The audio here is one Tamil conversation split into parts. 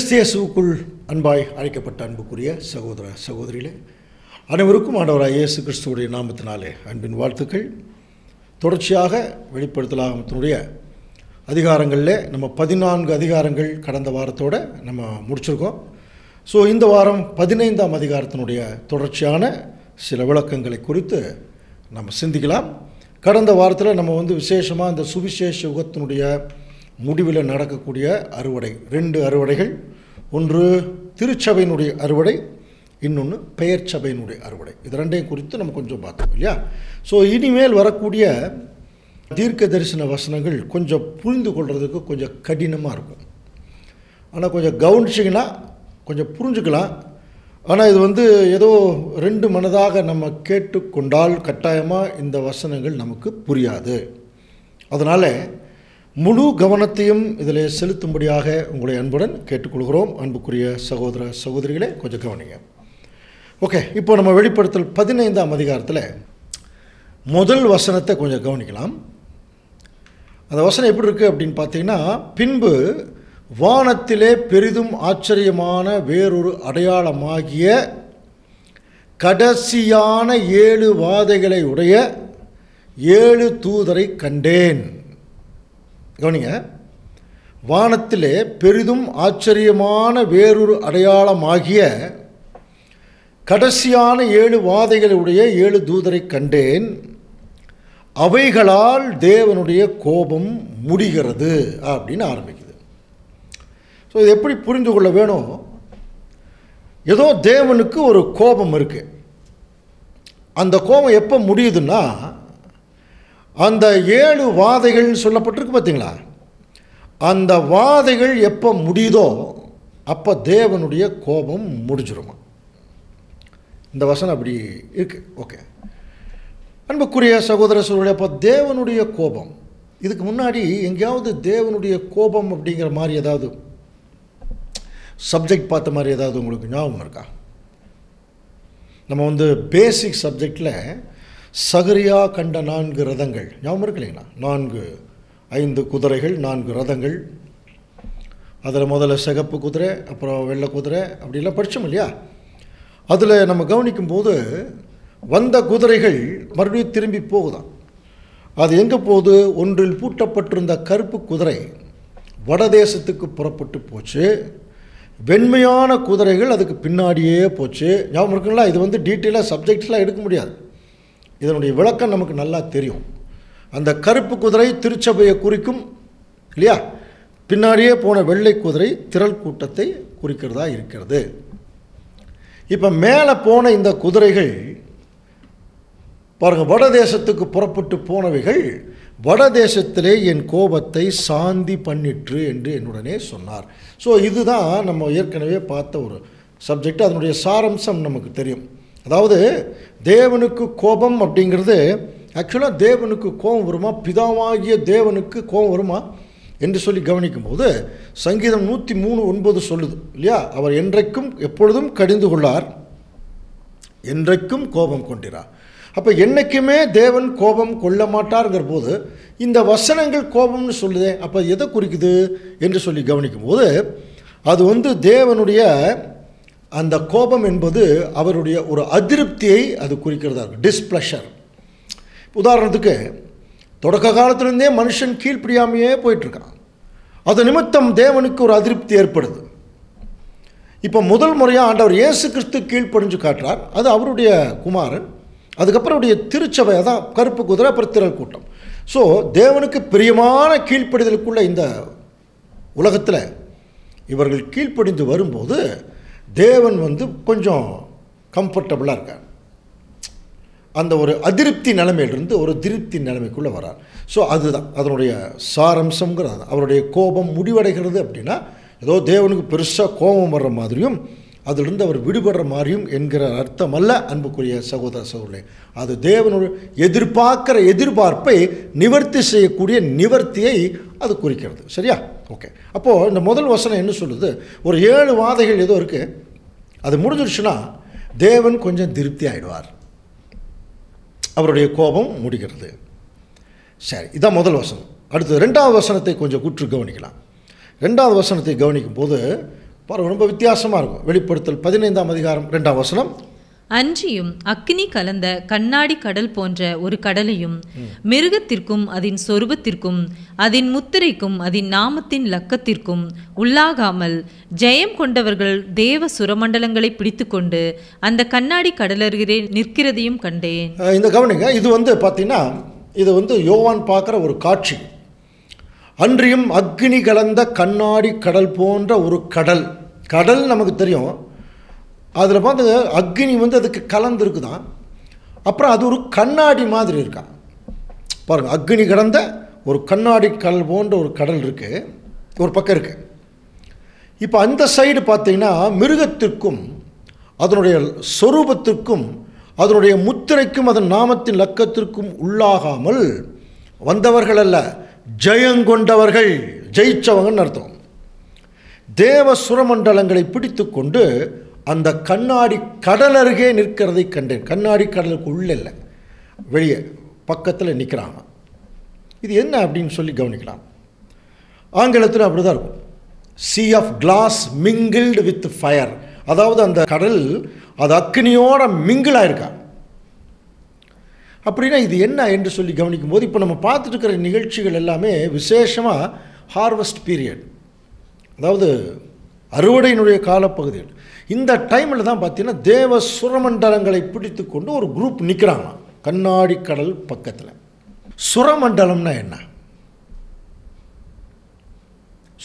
கிறிஸ்தியேசுக்குள் அன்பாய் அழைக்கப்பட்ட அன்புக்குரிய சகோதர சகோதரிகளே அனைவருக்கும் ஆண்டவராக இயேசு கிறிஸ்துவுடைய நாமத்தினாலே அன்பின் வாழ்த்துக்கள். தொடர்ச்சியாக வெளிப்படுத்தலாமத்தினுடைய அதிகாரங்களில் நம்ம பதினான்கு அதிகாரங்கள் கடந்த வாரத்தோட நம்ம முடிச்சிருக்கோம். ஸோ இந்த வாரம் பதினைந்தாம் அதிகாரத்தினுடைய தொடர்ச்சியான சில விளக்கங்களை குறித்து நம்ம சிந்திக்கலாம். கடந்த வாரத்தில் நம்ம வந்து விசேஷமாக இந்த சுவிசேஷ யுகத்தினுடைய முடிவில் நடக்கக்கூடிய அறுவடை. ரெண்டு அறுவடைகள். ஒன்று திருச்சபையினுடைய அறுவடை இன்னொன்று பெயர் சபையினுடைய அறுவடை. இது ரெண்டையும் குறித்து நம்ம கொஞ்சம் பார்த்தோம் இல்லையா? ஸோ இனிமேல் வரக்கூடிய தீர்க்க தரிசன வசனங்கள் கொஞ்சம் புரிந்து கொள்கிறதுக்கு கொஞ்சம் கடினமாக இருக்கும். ஆனால் கொஞ்சம் கவனிச்சிங்கன்னா கொஞ்சம் புரிஞ்சுக்கலாம். ஆனால் இது வந்து ஏதோ ரெண்டு மனதாக நம்ம கேட்டுக்கொண்டால் கட்டாயமாக இந்த வசனங்கள் நமக்கு புரியாது. அதனால் முழு கவனத்தையும் இதில் செலுத்தும்படியாக உங்களை அன்புடன் கேட்டுக்கொள்கிறோம். அன்புக்குரிய சகோதர சகோதரிகளே கொஞ்சம் கவனிங்க. ஓகே இப்போ நம்ம வெளிப்படுத்தல் பதினைந்தாம் அதிகாரத்தில் முதல் வசனத்தை கொஞ்சம் கவனிக்கலாம். அந்த வசனம் எப்படி இருக்குது அப்படின்னு பார்த்தீங்கன்னா பின்பு வானத்திலே பெரிதும் ஆச்சரியமான வேறொரு அடையாளமாகிய கடைசியான ஏழு வாதைகளை உடைய ஏழு தூதரை கண்டேன். கவனிங்க. வானத்திலே பெரிதும் ஆச்சரியமான வேறொரு அடையாளமாகிய கடைசியான ஏழு வாதைகளுடைய ஏழு தூதரை கண்டேன். அவைகளால் தேவனுடைய கோபம் முடிகிறது அப்படின்னு ஆரம்பிக்குது. ஸோ இது எப்படி புரிந்து கொள்ள வேணும்? ஏதோ தேவனுக்கு ஒரு கோபம் இருக்குது அந்த கோபம் எப்போ முடியுதுன்னா அந்த ஏழு வாதைகள் சொல்லப்பட்டிருக்கு பார்த்தீங்களா? அந்த வாதைகள் எப்போ முடியுதோ அப்போ தேவனுடைய கோபம் முடிஞ்சிருமா? இந்த வசனம் அப்படி இருக்கு. ஓகே. அன்புக்குரிய சகோதர சூழல் அப்போ தேவனுடைய கோபம் இதுக்கு முன்னாடி எங்கேயாவது தேவனுடைய கோபம் அப்படிங்கிற மாதிரி ஏதாவது சப்ஜெக்ட் பார்த்த மாதிரி ஏதாவது உங்களுக்கு ஞாபகம் இருக்கா? நம்ம வந்து பேசிக் சப்ஜெக்டில் சகரியா கண்ட நான்கு ரதங்கள். ஞாபகம் இருக்கு இல்லைங்களா நான்கு ஐந்து குதிரைகள் நான்கு ரதங்கள். அதில் முதல்ல சிகப்பு குதிரை அப்புறம் வெள்ளை குதிரை அப்படிலாம் படித்தோம் இல்லையா? அதில் நம்ம கவனிக்கும்போது வந்த குதிரைகள் மறுபடியும் திரும்பி போகுதான். அது எங்கே போகுது? ஒன்றில் பூட்டப்பட்டிருந்த கருப்பு குதிரை வடதேசத்துக்கு புறப்பட்டு போச்சு. வெண்மையான குதிரைகள் அதுக்கு பின்னாடியே போச்சு. ஞாபகம் இருக்குங்களா? இது வந்து டீட்டெயிலாக சப்ஜெக்ட்ஸ்லாம் எடுக்க முடியாது. இதனுடைய விளக்கம் நமக்கு நல்லா தெரியும். அந்த கருப்பு குதிரை திருச்சபையை குறிக்கும் இல்லையா? பின்னாடியே போன வெள்ளை குதிரை திரள் கூட்டத்தை குறிக்கிறதா இருக்கிறது. இப்போ மேலே போன இந்த குதிரைகள் பாருங்கள் வடதேசத்துக்கு புறப்பட்டு போனவைகள் வடதேசத்திலே என் கோபத்தை சாந்தி பண்ணிற்று என்று என்னுடனே சொன்னார். ஸோ இதுதான் நம்ம ஏற்கனவே பார்த்த ஒரு சப்ஜெக்ட் அதனுடைய சாரம்சம் நமக்கு தெரியும். அதாவது தேவனுக்கு கோபம் அப்படிங்கிறது ஆக்சுவலாக தேவனுக்கு கோபம் வருமா? பிதாவாகிய தேவனுக்கு கோபம் வருமா? என்று சொல்லி கவனிக்கும்போது சங்கீதம் நூற்றி மூணு ஒன்பது சொல்லுது இல்லையா? அவர் என்றைக்கும் எப்பொழுதும் கடிந்து கொள்ளார் என்றைக்கும் கோபம் கொண்டிறார் அப்போ என்றைக்குமே தேவன் கோபம் கொள்ள மாட்டார்ங்கிற போது இந்த வசனங்கள் கோபம்னு சொல்லுதே அப்போ எதை குறிக்குது? என்று சொல்லி கவனிக்கும்போது அது வந்து தேவனுடைய அந்த கோபம் என்பது அவருடைய ஒரு அதிருப்தியை அது குறிக்கிறதா இருக்கும். டிஸ்ப்ளஷர் உதாரணத்துக்கு தொடக்க காலத்திலேருந்தே மனுஷன் கீழ்ப்படியாமையே போயிட்டுருக்கான் அது நிமித்தம் தேவனுக்கு ஒரு அதிருப்தி ஏற்படுது. இப்போ முதல் முறையாக ஆண்டவர் இயேசு கிறிஸ்து கீழ்ப்படிஞ்சு காட்டுறார். அது அவருடைய குமாரன். அதுக்கப்புறம் அவருடைய திருச்சபை அதான் கருப்பு குதிரை அப்புறம் திரள் கூட்டம். ஸோ தேவனுக்கு பிரியமான கீழ்ப்படிதலுக்குள்ள இந்த உலகத்தில் இவர்கள் கீழ்ப்படிந்து வரும்போது தேவன் வந்து கொஞ்சம் கம்ஃபர்டபுளாக இருக்கார். அந்த ஒரு அதிருப்தி நிலைமையிலிருந்து ஒரு திருப்தி நிலைமைக்குள்ளே வரார். ஸோ அதுதான் அதனுடைய சாரம்சங்கிறது அவருடைய கோபம் முடிவடைகிறது அப்படின்னா ஏதோ தேவனுக்கு பெருசாக கோபம் வர்ற மாதிரியும் அதிலிருந்து அவர் விடுபடுற மாதிரியும் என்கிற அர்த்தம் அல்ல அன்புக்குரிய சகோதர சகோதரே அது தேவனுடைய எதிர்பார்க்கிற எதிர்பார்ப்பை நிவர்த்தி செய்யக்கூடிய நிவர்த்தியை அது குறிக்கிறது. சரியா? ஓகே. அப்போது இந்த முதல் வசனம் என்ன சொல்லுது? ஒரு ஏழு வாதைகள் ஏதோ இருக்குது அது முடிஞ்சிருச்சுன்னா தேவன் கொஞ்சம் திருப்தி ஆகிடுவார் அவருடைய கோபம் முடிகிறது. சரி இதான் முதல் வசனம். அடுத்து ரெண்டாவது வசனத்தை கொஞ்சம் குற்று கவனிக்கலாம். ரெண்டாவது வசனத்தை கவனிக்கும் போது பாருங்க ரொம்ப வித்தியாசமாக இருக்கும். வெளிப்படுத்தல் பதினைந்தாம் அதிகாரம் ரெண்டாம் வசனம். அன்றியும் அக்கினி கலந்த கண்ணாடி கடல் போன்ற ஒரு கடலையும் மிருகத்திற்கும் அதன் சொரூபத்திற்கும் அதன் முத்திரைக்கும் அதன் நாமத்தின் லக்கத்திற்கும் உள்ளாகாமல் ஜெயம் கொண்டவர்கள் தேவ சுரமண்டலங்களை பிடித்துக்கொண்டு அந்த கண்ணாடி கடலருகிறே நிற்கிறதையும் கண்டேன். இந்த கவனிங்க இது வந்து பார்த்தீங்கன்னா இது வந்து யோவான் பார்க்குற ஒரு காட்சி. அன்றியும் அக்னி கலந்த கண்ணாடி கடல் போன்ற ஒரு கடல். கடல் நமக்கு தெரியும். அதில் பார்த்து அக்னி வந்து அதுக்கு கலந்துருக்குதான். அப்புறம் அது ஒரு கண்ணாடி மாதிரி இருக்கா. பாருங்கள் அக்னி கலந்த ஒரு கண்ணாடி கடல் போன்ற ஒரு கடல் இருக்குது ஒரு பக்கம் இருக்குது இப்போ அந்த சைடு பார்த்தீங்கன்னா மிருகத்திற்கும் அதனுடைய சொரூபத்திற்கும் அதனுடைய முத்திரைக்கும் அதன் நாமத்தின் லக்கத்திற்கும் உள்ளாகாமல் வந்தவர்கள் அல்ல. ஜெயங்கொண்டவர்கள் ஜெயிச்சவங்கன்னு அர்த்தம். தேவ சுரமண்டலங்களை பிடித்து கொண்டு அந்த கண்ணாடி கடல் அருகே நிற்கிறதை கண்டேன். கண்ணாடி கடலுக்கு உள்ள இல்லை. வெளியே பக்கத்தில் நிற்கிறாங்க இது என்ன அப்படின்னு சொல்லி கவனிக்கலாம். ஆங்கிலத்தில் அப்படி தான் இருக்கும். Sea of glass mingled with fire அதாவது அந்த கடல் அது அக்னியோட மிங்கிளாக இருக்கா அப்படின்னா இது என்ன என்று சொல்லி கவனிக்கும் போது இப்போ நம்ம பார்த்துட்டு இருக்கிற நிகழ்ச்சிகள் எல்லாமே விசேஷமாக ஹார்வெஸ்ட் பீரியட் அதாவது அறுவடையினுடைய காலப்பகுதிகள். இந்த டைமில் தான் பார்த்தீங்கன்னா தேவ சுரமண்டலங்களை பிடித்து கொண்டு ஒரு குரூப் நிற்கிறாங்களாம் கண்ணாடி கடல் பக்கத்தில். சுரமண்டலம்னா என்ன?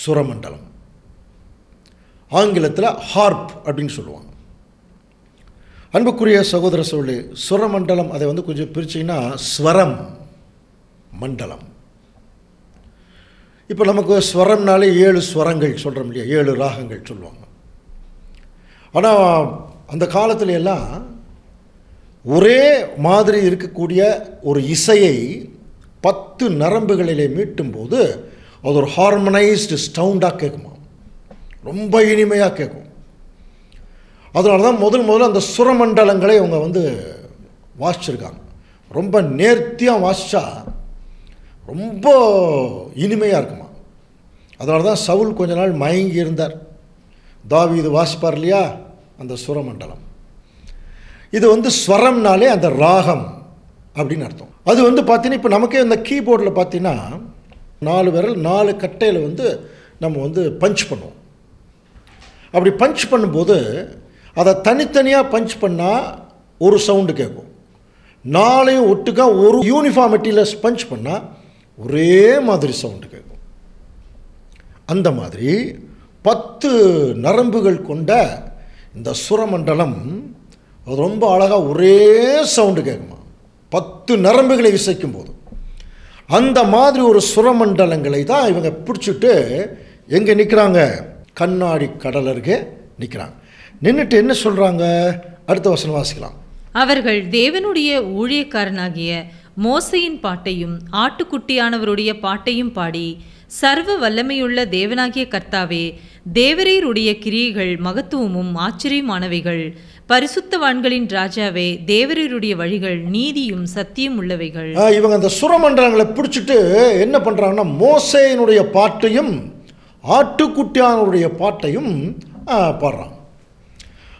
சுரமண்டலம். ஆங்கிலத்தில் ஹார்ப் அப்படின்னு சொல்லுவாங்க. அன்புக்குரிய சகோதர சோழே சுரமண்டலம் அதை வந்து கொஞ்சம் பிரிச்சிங்கன்னா ஸ்வரம் மண்டலம். இப்போ நமக்கு ஸ்வரம்னாலே ஏழு ஸ்வரங்கள் சொல்கிறோம் இல்லையா? ஏழு ராகங்கள் சொல்லுவாங்க. ஆனால் அந்த காலத்துல எல்லாம் ஒரே மாதிரி இருக்கக்கூடிய ஒரு இசையை பத்து நரம்புகளிலே மீட்டும்போது அது ஒரு ஹார்மனைஸ்டு சவுண்டாக கேட்குமா ரொம்ப இனிமையாக கேட்கும். அதனால தான் முதல் முதல்ல அந்த சுரமண்டலங்களை அவங்க வந்து வாசிச்சிருக்காங்க. ரொம்ப நேர்த்தியாக வாசித்தா ரொம்ப இனிமையாக இருக்குமா. அதனால தான் சவுல் கொஞ்ச நாள் மயங்கி இருந்தார். தாவி இது வாசிப்பார் இல்லையா? அந்த சுரமண்டலம். இது வந்து ஸ்வரம்னாலே அந்த ராகம் அப்படின்னு அர்த்தம். அது வந்து பார்த்தீங்கன்னா இப்போ நமக்கே இந்த கீபோர்டில் பார்த்தீங்கன்னா நாலு விரல் நாலு கட்டையில் வந்து நம்ம வந்து பஞ்ச் பண்ணுவோம். அப்படி பஞ்ச் பண்ணும்போது அதை தனித்தனியாக பஞ்ச் பண்ணால் ஒரு சவுண்டு கேட்கும் நாளையும் ஒட்டுக்கா ஒரு யூனிஃபார்மிட்டியில் பஞ்ச் பண்ணால் ஒரே மாதிரி சவுண்டு கேட்கும் அந்த மாதிரி பத்து நரம்புகள் கொண்ட இந்த சுரமண்டலம் அது ரொம்ப அழகாக ஒரே சவுண்டு கேட்குமா பத்து நரம்புகளை இசைக்கும் போது அந்த மாதிரி ஒரு சுரமண்டலங்களை தான் இவங்க பிடிச்சிட்டு எங்கே நிற்கிறாங்க கண்ணாடி கடல் அருகே நிற்கிறாங்க நின்றுட்டு என்ன சொல்கிறாங்க அடுத்த வசனம் வாசிக்கலாம். அவர்கள் தேவனுடைய ஊழியக்காரனாகிய மோசையின் பாட்டையும் ஆட்டுக்குட்டியானவருடைய பாட்டையும் பாடி சர்வ வல்லமையுள்ள தேவனாகிய கர்த்தாவே தேவரீருடைய கிரியைகள் மகத்துவமும் ஆச்சரியமானவைகள். பரிசுத்தவான்களின் ராஜாவே தேவரீருடைய வழிகள் நீதியும் சத்தியம் உள்ளவைகள். இவங்க அந்த சுரமண்டலங்களை பிடிச்சிட்டு என்ன பண்ணுறாங்கன்னா மோசேயினுடைய பாட்டையும் ஆட்டுக்குட்டியானுடைய பாட்டையும் பாடுறாங்க.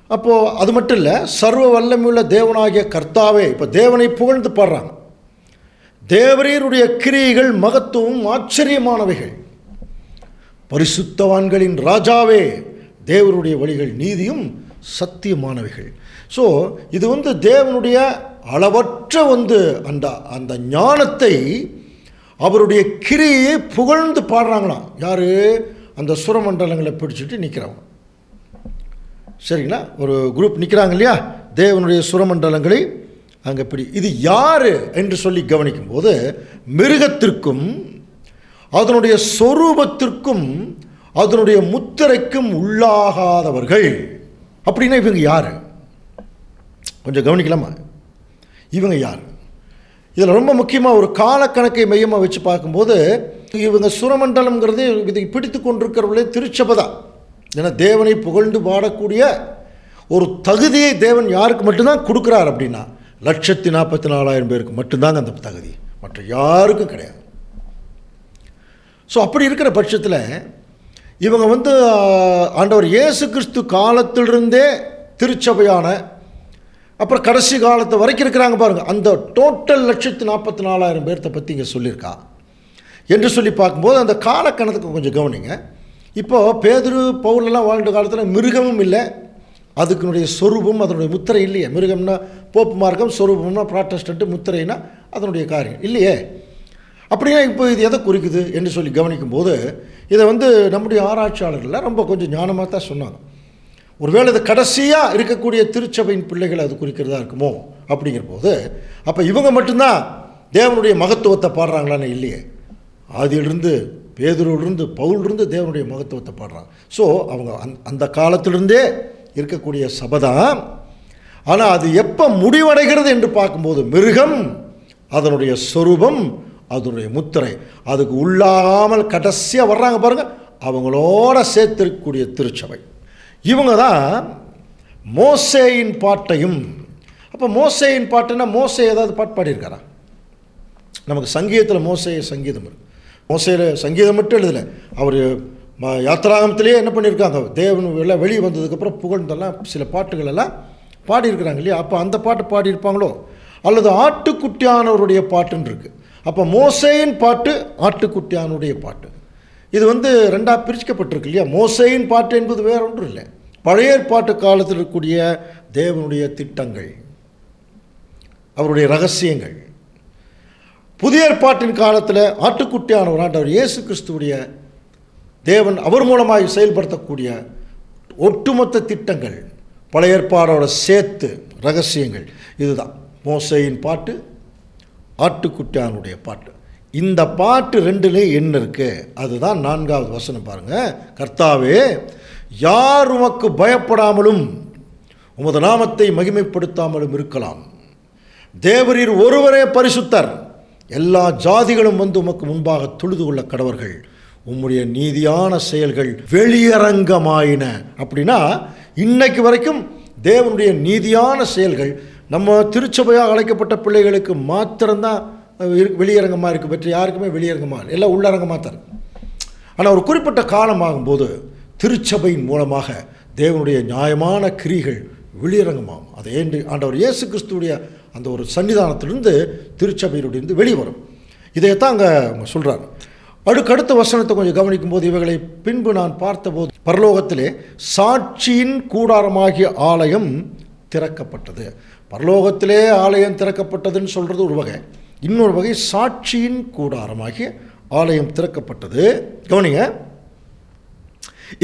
அப்போது அது மட்டும் இல்லை சர்வ வல்லமையுள்ள தேவனாகிய கர்த்தாவே இப்போ தேவனை புகழ்ந்து பாடுறாங்க. தேவரீருடைய கிரியைகள் மகத்துவம் ஆச்சரியமானவைகள். பரிசுத்தவான்களின் ராஜாவே தேவருடைய வழிகள் நீதியும் சத்தியமானவைகள். ஸோ இது வந்து தேவனுடைய அளவற்ற வந்து அந்த அந்த ஞானத்தை அவருடைய கிரியை புகழ்ந்து பாடுறாங்களாம். யார்? அந்த சுரமண்டலங்களை பிடிச்சிட்டு நிற்கிறவங்க சரிங்களா? ஒரு குரூப் நிற்கிறாங்க இல்லையா? தேவனுடைய சுரமண்டலங்களை அங்கே பிடி. இது யார் என்று சொல்லி கவனிக்கும்போது மிருகத்திற்கும் அதனுடைய சொரூபத்திற்கும் அதனுடைய முத்திரைக்கும் உள்ளாகாதவர்கள். அப்படின்னா இவங்க யார்? கொஞ்சம் கவனிக்கலாமா? இவங்க யார்? இதில் ரொம்ப முக்கியமாக ஒரு காலக்கணக்கை மையமாக வச்சு பார்க்கும்போது இவங்க சுரமண்டலம்ங்கிறது இதை பிடித்து கொண்டிருக்கிறவர்களே திருச்சபை தான் ஏன்னா தேவனை புகழ்ந்து பாடக்கூடிய ஒரு தகுதியை தேவன் யாருக்கு மட்டும்தான் கொடுக்குறார் அப்படின்னா லட்சத்தி நாற்பத்தி நாலாயிரம் பேருக்கு மட்டும்தாங்க அந்த தகுதி. மற்ற யாருக்கும் கிடையாது. ஸோ அப்படி இருக்கிற பட்சத்தில் இவங்க வந்து ஆண்டவர் இயேசு கிறிஸ்து காலத்திலிருந்தே திருச்சபையான அப்புறம் கடைசி காலத்தை வரைக்கும் இருக்கிறாங்க பாருங்கள் அந்த டோட்டல் லட்சத்து நாற்பத்தி நாலாயிரம் பேர்த்த பற்றி இங்கே சொல்லியிருக்கா. என்று சொல்லி பார்க்கும்போது அந்த காலக்கணத்துக்கு கொஞ்சம் கவனிங்க. இப்போது பேதுரு பவுலெல்லாம் வாழ்ந்த காலத்தில் மிருகமும் இல்லை. அதுக்குனுடைய சொரூபம் அதனுடைய முத்திரை இல்லையே. மிருகம்னா போப்பு மார்க்கம் சொரூபம்னா ப்ராட்டஸ்டன்ட்டு முத்திரைனா அதனுடைய காரியம். இல்லையே? அப்படின்னா இப்போ இது எதை குறிக்குது என்று சொல்லி கவனிக்கும்போது இதை வந்து நம்முடைய ஆராய்ச்சியாளர்களில் ரொம்ப கொஞ்சம் ஞானமாக தான் சொன்னாங்க. ஒருவேளை இது கடைசியாக இருக்கக்கூடிய திருச்சபையின் பிள்ளைகள் அது குறிக்கிறதா இருக்குமோ அப்படிங்கிற போது அப்போ இவங்க மட்டும்தான் தேவனுடைய மகத்துவத்தை பாடுறாங்களான்னு இல்லையே? அதிலிருந்து பேதுருவிலிருந்து பவுலிருந்து தேவனுடைய மகத்துவத்தை பாடுறாங்க ஸோ அவங்க அந் அந்த காலத்திலிருந்தே இருக்கக்கூடிய சபை தான் ஆனால் அது எப்போ முடிவடைகிறது என்று பார்க்கும்போது மிருகம் அதனுடைய சொரூபம் அதனுடைய முத்திரை. அதுக்கு உள்ளாமல் கடைசியாக வர்றாங்க பாருங்கள் அவங்களோட சேர்த்திருக்கக்கூடிய திருச்சபை. இவங்க தான் மோசேயின் பாட்டையும் அப்போ மோசேயின் பாட்டுன்னா மோசே ஏதாவது பாட்டு பாடியிருக்காரா? நமக்கு சங்கீதத்தில் மோசே சங்கீதம் இருக்கு. மோசையில் சங்கீதம் மட்டும் எழுதலை. அவர் ம- யாத்திராகமத்திலேயே என்ன பண்ணியிருக்காங்க? தேவன் எல்லாம் வெளியே வந்ததுக்கப்புறம் புகழ்ந்தெல்லாம் சில பாட்டுகள் எல்லாம் பாடியிருக்கிறாங்க இல்லையா? அப்போ அந்த பாட்டு பாடியிருப்பாங்களோ? அல்லது ஆட்டுக்குட்டியானவருடைய பாட்டுன்னு இருக்குது அப்போ மோசையின் பாட்டு ஆட்டுக்குட்டியானுடைய பாட்டு. இது வந்து ரெண்டாக பிரிச்சுக்கப்பட்டிருக்கு இல்லையா? மோசையின் பாட்டு என்பது வேற ஒன்றும் இல்லை. பழைய பாட்டு காலத்தில் இருக்கக்கூடிய தேவனுடைய திட்டங்கள். அவருடைய ரகசியங்கள். புதிய ஏற்பாட்டின் காலத்தில் ஆட்டுக்குட்டியானவர் ஆண்டவர் இயேசு கிறிஸ்துவுடைய தேவன் அவர் மூலமாக செயல்படுத்தக்கூடிய ஒட்டுமொத்த திட்டங்கள் பழைய ஏற்பாடோட சேர்த்து ரகசியங்கள். இதுதான். மோசையின் பாட்டு ஆட்டுக்குட்டியானுடைய பாட்டு. இந்த பாட்டு ரெண்டுலேயும் என்ன இருக்கு? அதுதான் நான்காவது வசனம் பாருங்கள் கர்த்தாவே யார் உமக்கு பயப்படாமலும் உமது நாமத்தை மகிமைப்படுத்தாமலும் இருக்கலாம். தேவரீர் ஒருவரே பரிசுத்தர். எல்லா ஜாதிகளும் வந்து உமக்கு முன்பாக தொழுது கொள்ள கடவர்கள். உம்முடைய நீதியான செயல்கள் வெளியரங்கமாயின. அப்படின்னா இன்னைக்கு வரைக்கும் தேவனுடைய நீதியான செயல்கள் நம்ம திருச்சபையாக அழைக்கப்பட்ட பிள்ளைகளுக்கு மாத்திரம்தான் வெளியரங்கமாக இருக்குது பற்றி யாருக்குமே வெளியரங்கமாக எல்லாம் உள்ளரங்கமாக தான் ஆனால் ஒரு குறிப்பிட்ட காலமாகும்போது திருச்சபையின் மூலமாக தேவனுடைய நியாயமான கிரிகள் வெளியரங்கமாகும். அதை ஏண்டு ஆண்டவர் இயேசு கிறிஸ்துடைய அந்த ஒரு சன்னிதானத்திலிருந்து திருச்சபையிலிருந்து வெளிவரும். இதையத்தான் அங்கே அவங்க சொல்கிறார் அடுக்கடுத்த வசனத்தை கொஞ்சம் கவனிக்கும் போது இவைகளை பின்பு நான் பார்த்தபோது பரலோகத்திலே சாட்சியின் கூடாரமாகிய ஆலயம் திறக்கப்பட்டது. பரலோகத்திலே ஆலயம் திறக்கப்பட்டதுன்னு சொல்கிறது ஒரு வகை. இன்னொரு வகை சாட்சியின் கூடாரமாகிய ஆலயம் திறக்கப்பட்டது. கவனிங்க.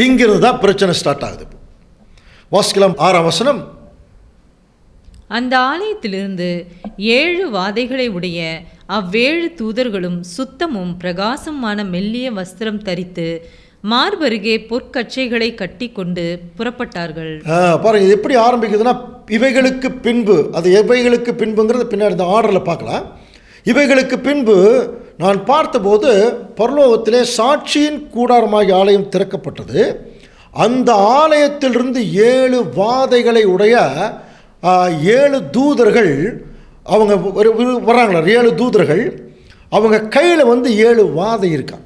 இங்கிருந்து தான் பிரச்சனை ஸ்டார்ட் ஆகுது வாஸ்கிலம் வாசிக்கலாம் ஆறாம் வசனம். அந்த ஆலயத்திலிருந்து ஏழு வாதைகளை உடைய அவ்வேழு தூதர்களும் சுத்தமும் பிரகாசமான மெல்லிய வஸ்திரம் தரித்து மார்பருகே பொற்கச்சைகளை கட்டிக்கொண்டு புறப்பட்டார்கள். பாருங்க இது எப்படி ஆரம்பிக்குதுன்னா இவைகளுக்கு பின்பு அது எவைகளுக்கு பின்புங்கிறது பின்னாடி இந்த ஆர்டரில் பார்க்கலாம். இவைகளுக்கு பின்பு நான் பார்த்தபோது பரலோகத்திலே சாட்சியின் கூடாரமாகிய ஆலயம் திறக்கப்பட்டது. அந்த ஆலயத்திலிருந்து ஏழு வாதைகளை உடைய ஏழு தூதர்கள் அவங்க ஒரு- வர்றாங்களா? ஏழு தூதர்கள். அவங்க கையில் வந்து ஏழு வாதை இருக்காங்க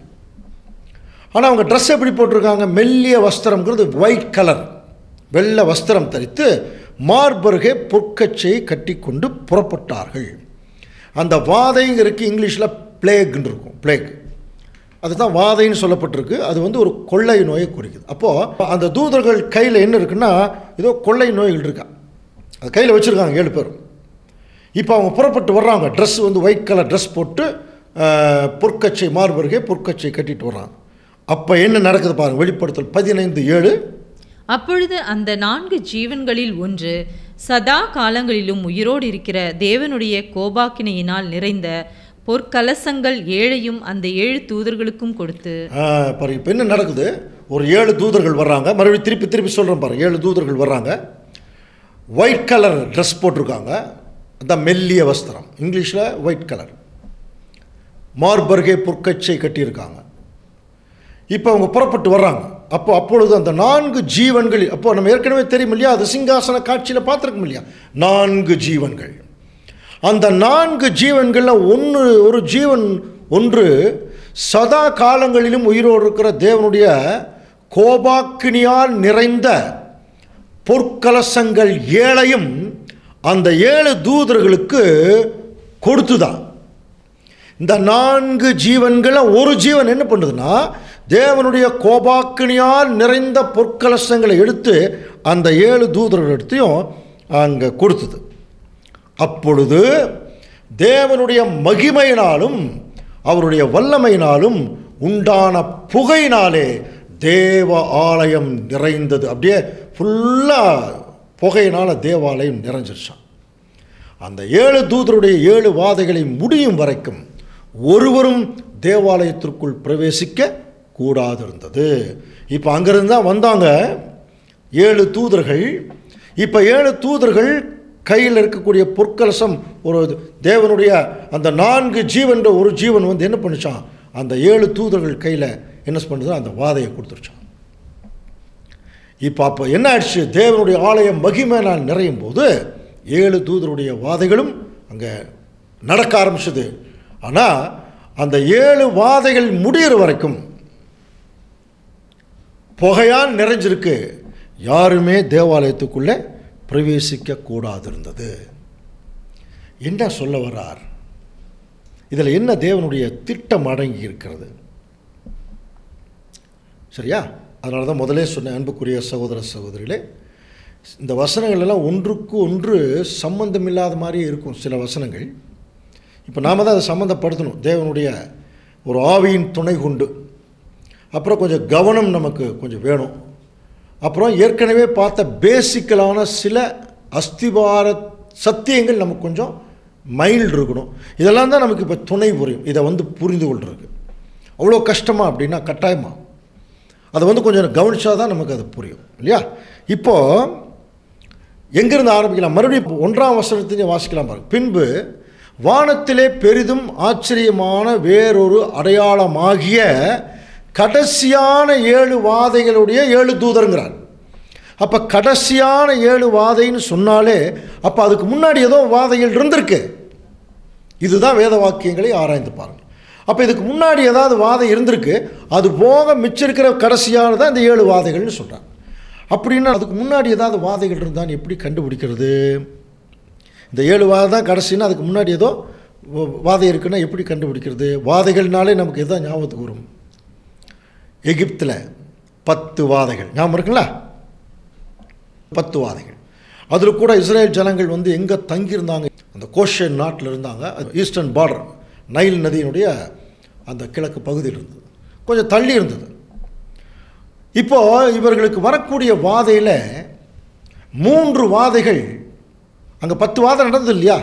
ஆனால் அவங்க ட்ரெஸ் எப்படி போட்டிருக்காங்க? மெல்லிய வஸ்திரம்ங்கிறது ஒயிட் கலர் வெள்ளை வஸ்திரம் தரித்து மார்பருகே பொற்கச்சையை கட்டிக்கொண்டு புறப்பட்டார்கள். அந்த வாதைங்கிறதுக்கு இங்கிலீஷில் பிளேக்னு இருக்கும் பிளேக் அதுதான் வாதைன்னு சொல்லப்பட்டிருக்கு. அது வந்து ஒரு கொள்ளை நோயை குறிக்குது. அப்போது அந்த தூதர்கள் கையில் என்ன இருக்குன்னா ஏதோ கொள்ளை நோய்கள் இருக்கா? அது கையில் வச்சுருக்காங்க ஏழு பேரும். இப்போ அவங்க புறப்பட்டு வர்றாங்க. ட்ரெஸ் வந்து ஒயிட் கலர் ட்ரெஸ் போட்டு பொற்கச்சை மார்பருகே பொற்கச்சை கட்டிட்டு வர்றாங்க. அப்போ என்ன நடக்குது பாருங்க வெளிப்படுத்தல் பதினைந்து ஏழு. அப்பொழுது அந்த நான்கு ஜீவன்களில் ஒன்று சதா காலங்களிலும் உயிரோடு இருக்கிற தேவனுடைய கோபாக்கினையினால் நிறைந்த பொற்கலசங்கள் ஏழையும் அந்த ஏழு தூதர்களுக்கும் கொடுத்து பாருங்க இப்போ என்ன நடக்குது? ஒரு ஏழு தூதர்கள் வர்றாங்க. மறுபடியும் திருப்பி திருப்பி சொல்கிறேன் பாருங்க. ஏழு தூதர்கள் வர்றாங்க. ஒயிட் கலர் ட்ரெஸ் போட்டிருக்காங்க. அந்த மெல்லிய வஸ்திரம். இங்கிலீஷில் ஒயிட் கலர் மார்பர்கே புற்கச்சை கட்டியிருக்காங்க. இப்போ அவங்க புறப்பட்டு வர்றாங்க. அப்போ அப்பொழுது அந்த நான்கு ஜீவன்கள் அப்போ நம்ம ஏற்கனவே தெரியும் இல்லையா? அது சிங்காசன காட்சியில் பார்த்துருக்கோம் இல்லையா? நான்கு ஜீவன்கள். அந்த நான்கு ஜீவன்களில் ஒன்று ஒரு ஜீவன் ஒன்று சதா காலங்களிலும் உயிரோடு இருக்கிற தேவனுடைய கோபாக்கினியால் நிறைந்த பொற்கலசங்கள் ஏழையும் அந்த ஏழு தூதர்களுக்கு கொடுத்துதான். இந்த நான்கு ஜீவன்களை ஒரு ஜீவன் என்ன பண்ணுதுன்னா தேவனுடைய கோபாக்கினியால் நிறைந்த பொற்கலசங்களை எடுத்து அந்த ஏழு தூதர்கள் எடுத்தையும் அங்கே கொடுத்தது. அப்பொழுது தேவனுடைய மகிமையினாலும் அவருடைய வல்லமையினாலும் உண்டான புகையினாலே தேவ ஆலயம் நிறைந்தது. அப்படியே ஃபுல்லாக புகையினால் தேவாலயம் நிறைஞ்சிருச்சான் அந்த ஏழு தூதருடைய ஏழு வாதைகளை முடியும் வரைக்கும் ஒருவரும் தேவாலயத்திற்குள் பிரவேசிக்க கூடாது இருந்தது இப்போ அங்கிருந்து தான் வந்தாங்க ஏழு தூதர்கள். இப்போ ஏழு தூதர்கள் கையில் இருக்கக்கூடிய பொற்கலசம் ஒரு தேவனுடைய அந்த நான்கு ஜீவன்ற ஒரு ஜீவன் வந்து என்ன பண்ணுச்சான் அந்த ஏழு தூதர்கள் கையில் என்ன பண்ணுது? அந்த வாதையை கொடுத்துருச்சான் இப்போ அப்போ என்ன ஆயிடுச்சு? தேவனுடைய ஆலயம் மகிமையினால் நிறையும் போது ஏழு தூதருடைய வாதைகளும் அங்கே நடக்க ஆரம்பிச்சது. ஆனால் அந்த ஏழு வாதைகள் முடிகிற வரைக்கும் புகையால் நிறைஞ்சிருக்கு. யாருமே தேவாலயத்துக்குள்ளே பிரவேசிக்க கூடாது இருந்தது என்ன சொல்ல வர்றார்? இதில் என்ன தேவனுடைய திட்டம் அடங்கி இருக்கிறது சரியா? அதனால தான் முதலே சொன்னேன் அன்புக்குரிய சகோதர சகோதரிகளே இந்த வசனங்கள் எல்லாம் ஒன்றுக்கு ஒன்று சம்பந்தம் இல்லாத மாதிரியே இருக்கும் சில வசனங்கள். இப்போ நாம் தான் அதை சம்மந்தப்படுத்தணும் தேவனுடைய ஒரு ஆவியின் துணை கொண்டு. அப்புறம் கொஞ்சம் கவனம் நமக்கு கொஞ்சம் வேணும். அப்புறம் ஏற்கனவே பார்த்த பேசிக்கலான சில அஸ்திவார சத்தியங்கள் நமக்கு கொஞ்சம் மைல்டு இருக்கணும். இதெல்லாம் தான் நமக்கு இப்போ துணை புரியும். இதை வந்து புரிந்து கொள்றதுக்கு. அவ்வளோ கஷ்டமாக அப்படின்னா கட்டாயமாக அதை வந்து கொஞ்சம் கவனிச்சா தான் நமக்கு அது புரியும் இல்லையா? இப்போது எங்கேருந்து ஆரம்பிக்கலாம்? மறுபடியும் இப்போ ஒன்றாம் வசனத்தையும் வாசிக்கலாம் பாருங்க. பின்பு வானத்திலே பெரிதும் ஆச்சரியமான வேறொரு அடையாளமாகிய கடைசியான ஏழு வாதைகளுடைய ஏழு தூதருங்கிறார். அப்போ கடைசியான ஏழு வாதைன்னு சொன்னாலே அப்போ அதுக்கு முன்னாடி ஏதோ வாதைகள் இருந்திருக்கு. இதுதான் வேத வாக்கியங்களை ஆராய்ந்து பாருங்கள். அப்போ இதுக்கு முன்னாடி ஏதாவது வாதை இருந்திருக்கு அது போக மிச்சம் இருக்கிற கடைசியானது தான் இந்த ஏழு வாதைகள்னு சொல்கிறாங்க அப்படின்னா அதுக்கு முன்னாடி ஏதாவது வாதைகள் இருந்தால் எப்படி கண்டுபிடிக்கிறது? இந்த ஏழு வாதை தான் கடைசின்னா அதுக்கு முன்னாடி ஏதோ வாதை இருக்குன்னா எப்படி கண்டுபிடிக்கிறது? வாதைகள்னாலே நமக்கு எதாவது ஞாபகத்துக்கு வரும்? எகிப்தில் பத்து வாதைகள். ஞாபகம் இருக்குங்களா? பத்து வாதைகள். அதில் கூட இஸ்ரேல் ஜனங்கள் வந்து எங்கே தங்கியிருந்தாங்க? அந்த கோஷன் நாட்டில் இருந்தாங்க. அது ஈஸ்டர்ன் பார்டர். நைல் நதியினுடைய அந்த கிழக்கு பகுதியில் இருந்தது. கொஞ்சம் தள்ளி இருந்தது. இப்போது இவர்களுக்கு வரக்கூடிய வாதையில் மூன்று வாதைகள் அங்கே பத்து வாதம் நடந்தது இல்லையா?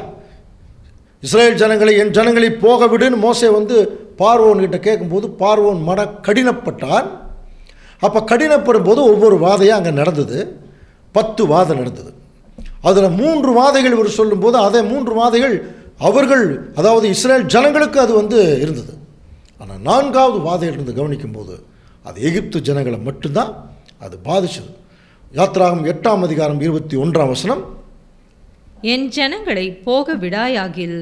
இஸ்ரேல் ஜனங்களை என் ஜனங்களை போக விடுன்னு மோசே வந்து பார்வோன்கிட்ட கேட்கும்போது பார்வோன் மன கடினப்பட்டான். அப்போ கடினப்படும் போது ஒவ்வொரு வாதையாக அங்கே நடந்தது. பத்து வாதை நடந்தது. அதில் மூன்று வாதைகள் இவர் சொல்லும்போது அதே மூன்று வாதைகள் அவர்கள் அதாவது இஸ்ரேல் ஜனங்களுக்கு அது வந்து இருந்தது. ஆனால் நான்காவது வாதையில் இருந்து கவனிக்கும்போது அது எகிப்து ஜனங்களை மட்டும்தான் அது பாதிச்சது. யாத்ராகம் எட்டாம் அதிகாரம் இருபத்தி ஒன்றாம் வசனம். என் ஜனங்களை போக விடாயாகில்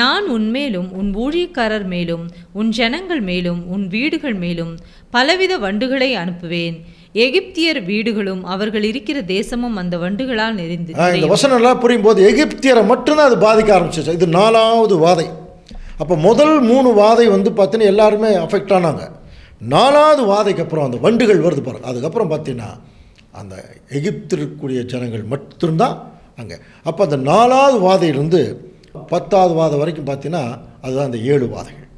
நான் உன்மேலும் உன் ஊழியக்காரர் மேலும் உன் ஜனங்கள் மேலும் உன் வீடுகள் மேலும் பலவித வண்டுகளை அனுப்புவேன். எகிப்தியர் வீடுகளும் அவர்கள் இருக்கிற தேசமும் அந்த வண்டுகளால் நிறைந்து இந்த வசனம் எல்லாம் புரியும் போது எகிப்தியரை மட்டும்தான் அது பாதிக்க ஆரம்பிச்சிச்சு. இது நாலாவது வாதை. அப்போ முதல் மூணு வாதை வந்து பார்த்தீங்கன்னா எல்லாருமே அஃபெக்ட் ஆனாங்க. நாலாவது வாதைக்கு அப்புறம் அந்த வண்டுகள் வருது பாருங்க. அதுக்கப்புறம் பார்த்தீங்கன்னா அந்த எகிப்திற்குரிய ஜனங்கள் மட்டும்தான் அங்கே. அப்போ அந்த நாலாவது வாதையிலிருந்து பத்தாவது வாதை வரைக்கும் பார்த்தீங்கன்னா அதுதான் அந்த ஏழு வாதைகள்.